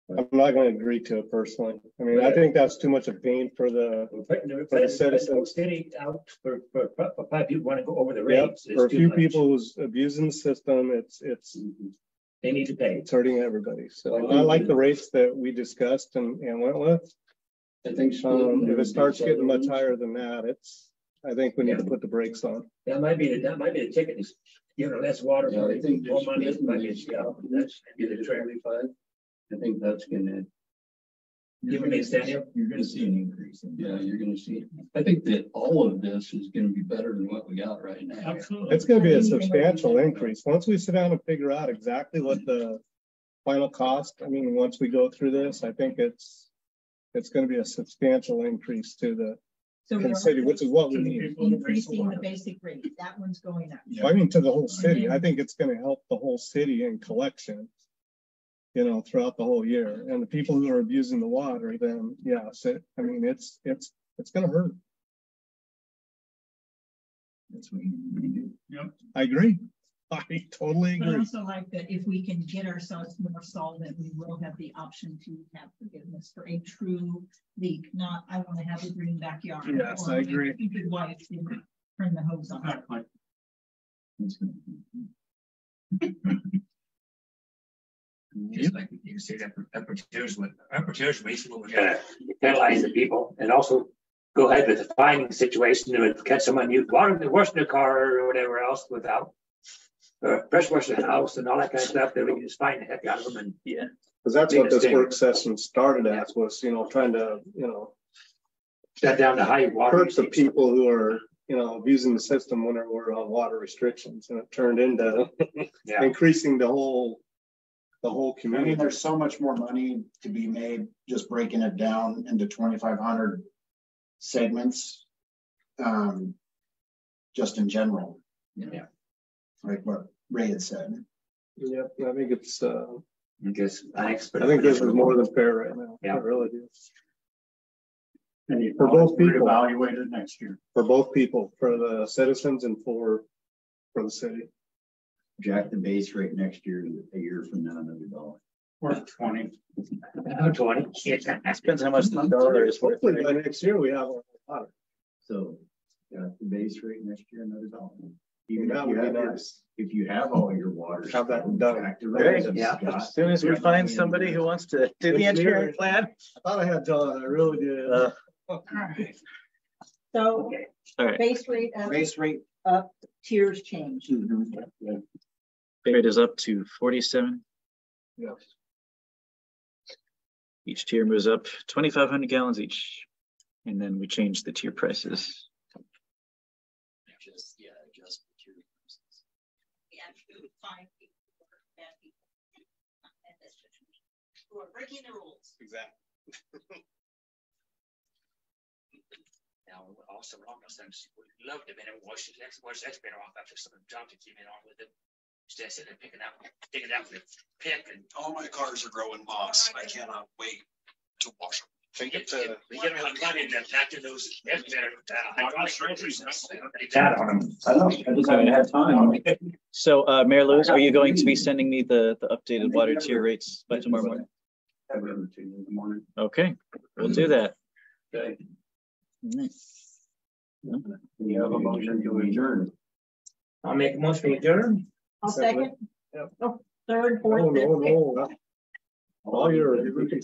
I'm not gonna agree to it personally. I mean, I think that's too much of pain for the, For the citizens. City out for, for, for five people want to go over the Yep, rates. it's for a too few much. people who's abusing the system, it's, it's, They need to pay. it's hurting everybody. So I like the rates that we discussed and, and went with. I think. Um, if it starts getting much higher than that, it's, I think we need to put the brakes on. That might be, the that might be the ticket is, you know, less water. Yeah, I think. More money, this might be, yeah, that's, Get it twenty-five. I think that's gonna, Give me a stand here. You're gonna see an increase in. yeah, you're gonna see, I think that all of this is gonna be better than what we got right now. Absolutely. It's gonna be a substantial increase. Once we sit down and figure out exactly what the final cost, I mean, once we go through this, I think it's, it's gonna be a substantial increase to the So to we're city, which is what we need. increasing the basic rate. That one's going up. Yeah. I mean, to the whole city. I think it's gonna help the whole city in collection. You know, throughout the whole year. And the people who are abusing the water, then, yes, it, I mean, it's, it's, it's gonna hurt. That's what you need to do. I agree. I totally agree. But I agree. also like that if we can get ourselves more solvent, we will have the option to have forgiveness for a true leak, not I want to have a green backyard. Yes, or I agree. my Stupid wife didn't turn the hose on. Exactly. That's Just like you say that, upper tiers with, upper tiers basically, we're gonna penalize the people and also go ahead with the finding situation, and catch someone you water, wash their car or whatever else without. Or pressure wash the house and all that kind of stuff, that we can just find the heck out of them and, yeah. Cause that's what this thing. work session started as was, you know, trying to, you know, Shut down the high water. hurt the people who are, you know, abusing the system when we're on water restrictions and it turned into Yeah. increasing the whole, the whole I community. mean, there's so much more money to be made just breaking it down into twenty-five hundred segments. Um, just in general. Yeah. Like what Ray had said. Yep, I think it's, uh, Because I think. I think this is more than fair right now. Yeah. I really do. And you For both people. Evaluate it next year. For both people, for the citizens and for, for the city. Jack the base rate next year, a year from now, another dollar. Or twenty. Oh, twenty. Depends how much the dollar is worth. Hopefully by next year we have a water. So, Jack the base rate next year, another dollar. Even That if would you be have, your- nice. if you have all your water. Have that done. Jack Great, yeah. Scott, As soon as we find somebody who wants to do the engineering plan. I thought I had John, I really did. Uh, So Okay. All right, base rate of base rate. up, tiers change. Rate is up to forty-seven. Yeah. Each tier moves up twenty-five hundred gallons each. And then we change the tier prices. Just, yeah, just material. And find people who are bad people. And that's just me, Who are breaking the rules. Exactly. Now, also wrong, I said, would love to be able to wash it, next, wash that better off after some Johnson came in on with it. Instead of sitting there picking out, digging out the pick and. All my cars are growing moss. I cannot wait to wash them. Take We it to, get really money in them, after those, excavator, hydraulic on them. I know, I just haven't had time. So, uh, Mayor Lewis, are you going to be sending me the, the updated water tier rates by tomorrow morning? Have it over in the morning. Okay, we'll do that. Okay. Nice. We have a motion to adjourn. I'll make a motion to adjourn. I'll second. Yep. Oh, Third, no, fourth. Oh, no, fifth, no. All your, you can